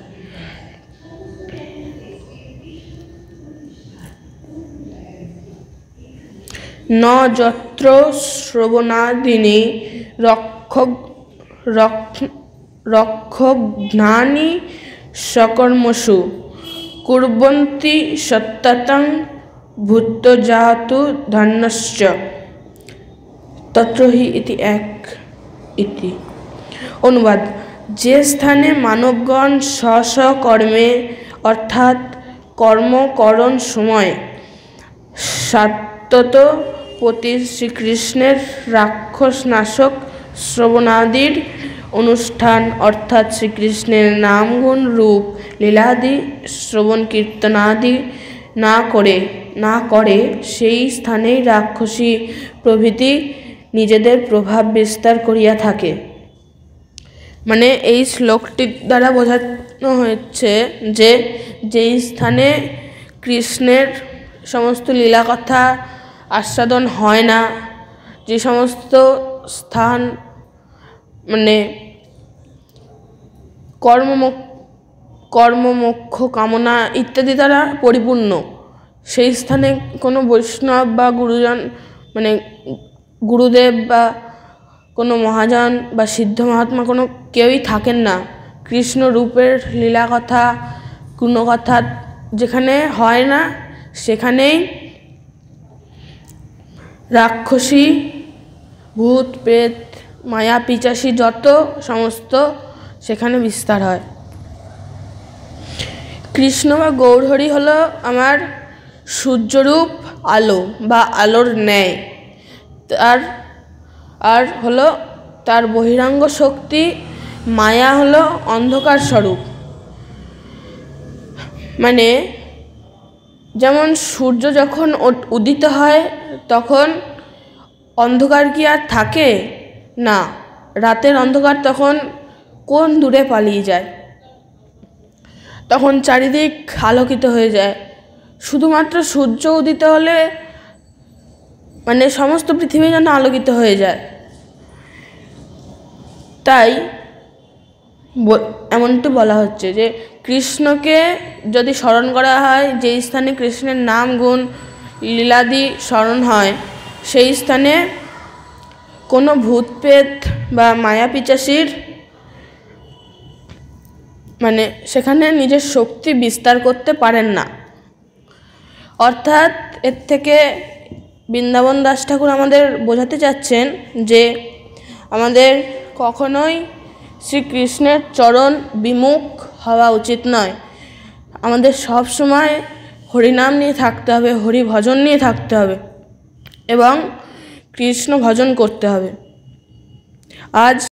ন যত্র শ্রবণাদিনী রক্ষক রক্ষজ্ঞানী সকর্মসু কুর্বন্তি সত্যতং ভূতজাতু ধন্যশ্চ। তত্র হি ইতি এক ইতি। অনুবাদ। যে স্থানে মানবগণ স্ব কর্মে অর্থাৎ কর্মকরণ সময় সাত্যত প্রতি শ্রীকৃষ্ণের রাক্ষস নাশক শ্রবণাদির অনুষ্ঠান, অর্থাৎ শ্রীকৃষ্ণের নামগুণ রূপ, লীলাদি শ্রবণ কীর্তনাদি না করে না করে সেই স্থানেই রাক্ষসী প্রভৃতি নিজেদের প্রভাব বিস্তার করিয়া থাকে। মানে এই শ্লোকটির দ্বারা বোঝানো হয়েছে যে যেই স্থানে কৃষ্ণের সমস্ত লীলা কথা আস্বাদন হয় না, যে সমস্ত স্থান মানে কর্ম কর্মমোক্ষ কামনা ইত্যাদি দ্বারা পরিপূর্ণ। সেই স্থানে কোনো বৈষ্ণব বা গুরুজন মানে গুরুদেব বা কোনো মহাজন বা সিদ্ধ মহাত্মা কোনো কেউই থাকেন না। কৃষ্ণ রূপের লীলা কথা কোনো কথা যেখানে হয় না, সেখানেই রাক্ষসী, ভূত, প্রেত, মায়া, পিচাসী যত সমস্ত সেখানে বিস্তার হয়। কৃষ্ণ বা গৌরহরি হলো আমার সূর্যরূপ আলো বা আলোর ন্যায়। তার, আর হলো তার বহিরাঙ্গ শক্তি মায়া হলো অন্ধকার স্বরূপ। মানে যেমন সূর্য যখন উদিত হয়, তখন অন্ধকার কি আর থাকে? না, রাতের অন্ধকার তখন কোন দূরে পালিয়ে যায়? তখন চারিদিক আলোকিত হয়ে যায়। শুধুমাত্র সূর্য উদিত হলে মানে সমস্ত পৃথিবী যেন আলোকিত হয়ে যায়। তাই এমনটি বলা হচ্ছে যে কৃষ্ণকে যদি স্মরণ করা হয়, যেই স্থানে কৃষ্ণের নাম, গুণ, লীলাদি স্মরণ হয়, সেই স্থানে কোনো ভূত প্রেত বা মায়া পিচাসির মানে সেখানে নিজের শক্তি বিস্তার করতে পারেন না। অর্থাৎ এর থেকে বৃন্দাবন দাস ঠাকুর আমাদের বোঝাতে চাচ্ছেন যে আমাদের কখনোই শ্রীকৃষ্ণের চরণ বিমুখ হওয়া উচিত নয়। আমাদের সব সময় হরিনাম নিয়ে থাকতে হবে হরি ভজন নিয়ে থাকতে হবে এবং কৃষ্ণ ভজন করতে হবে। আজ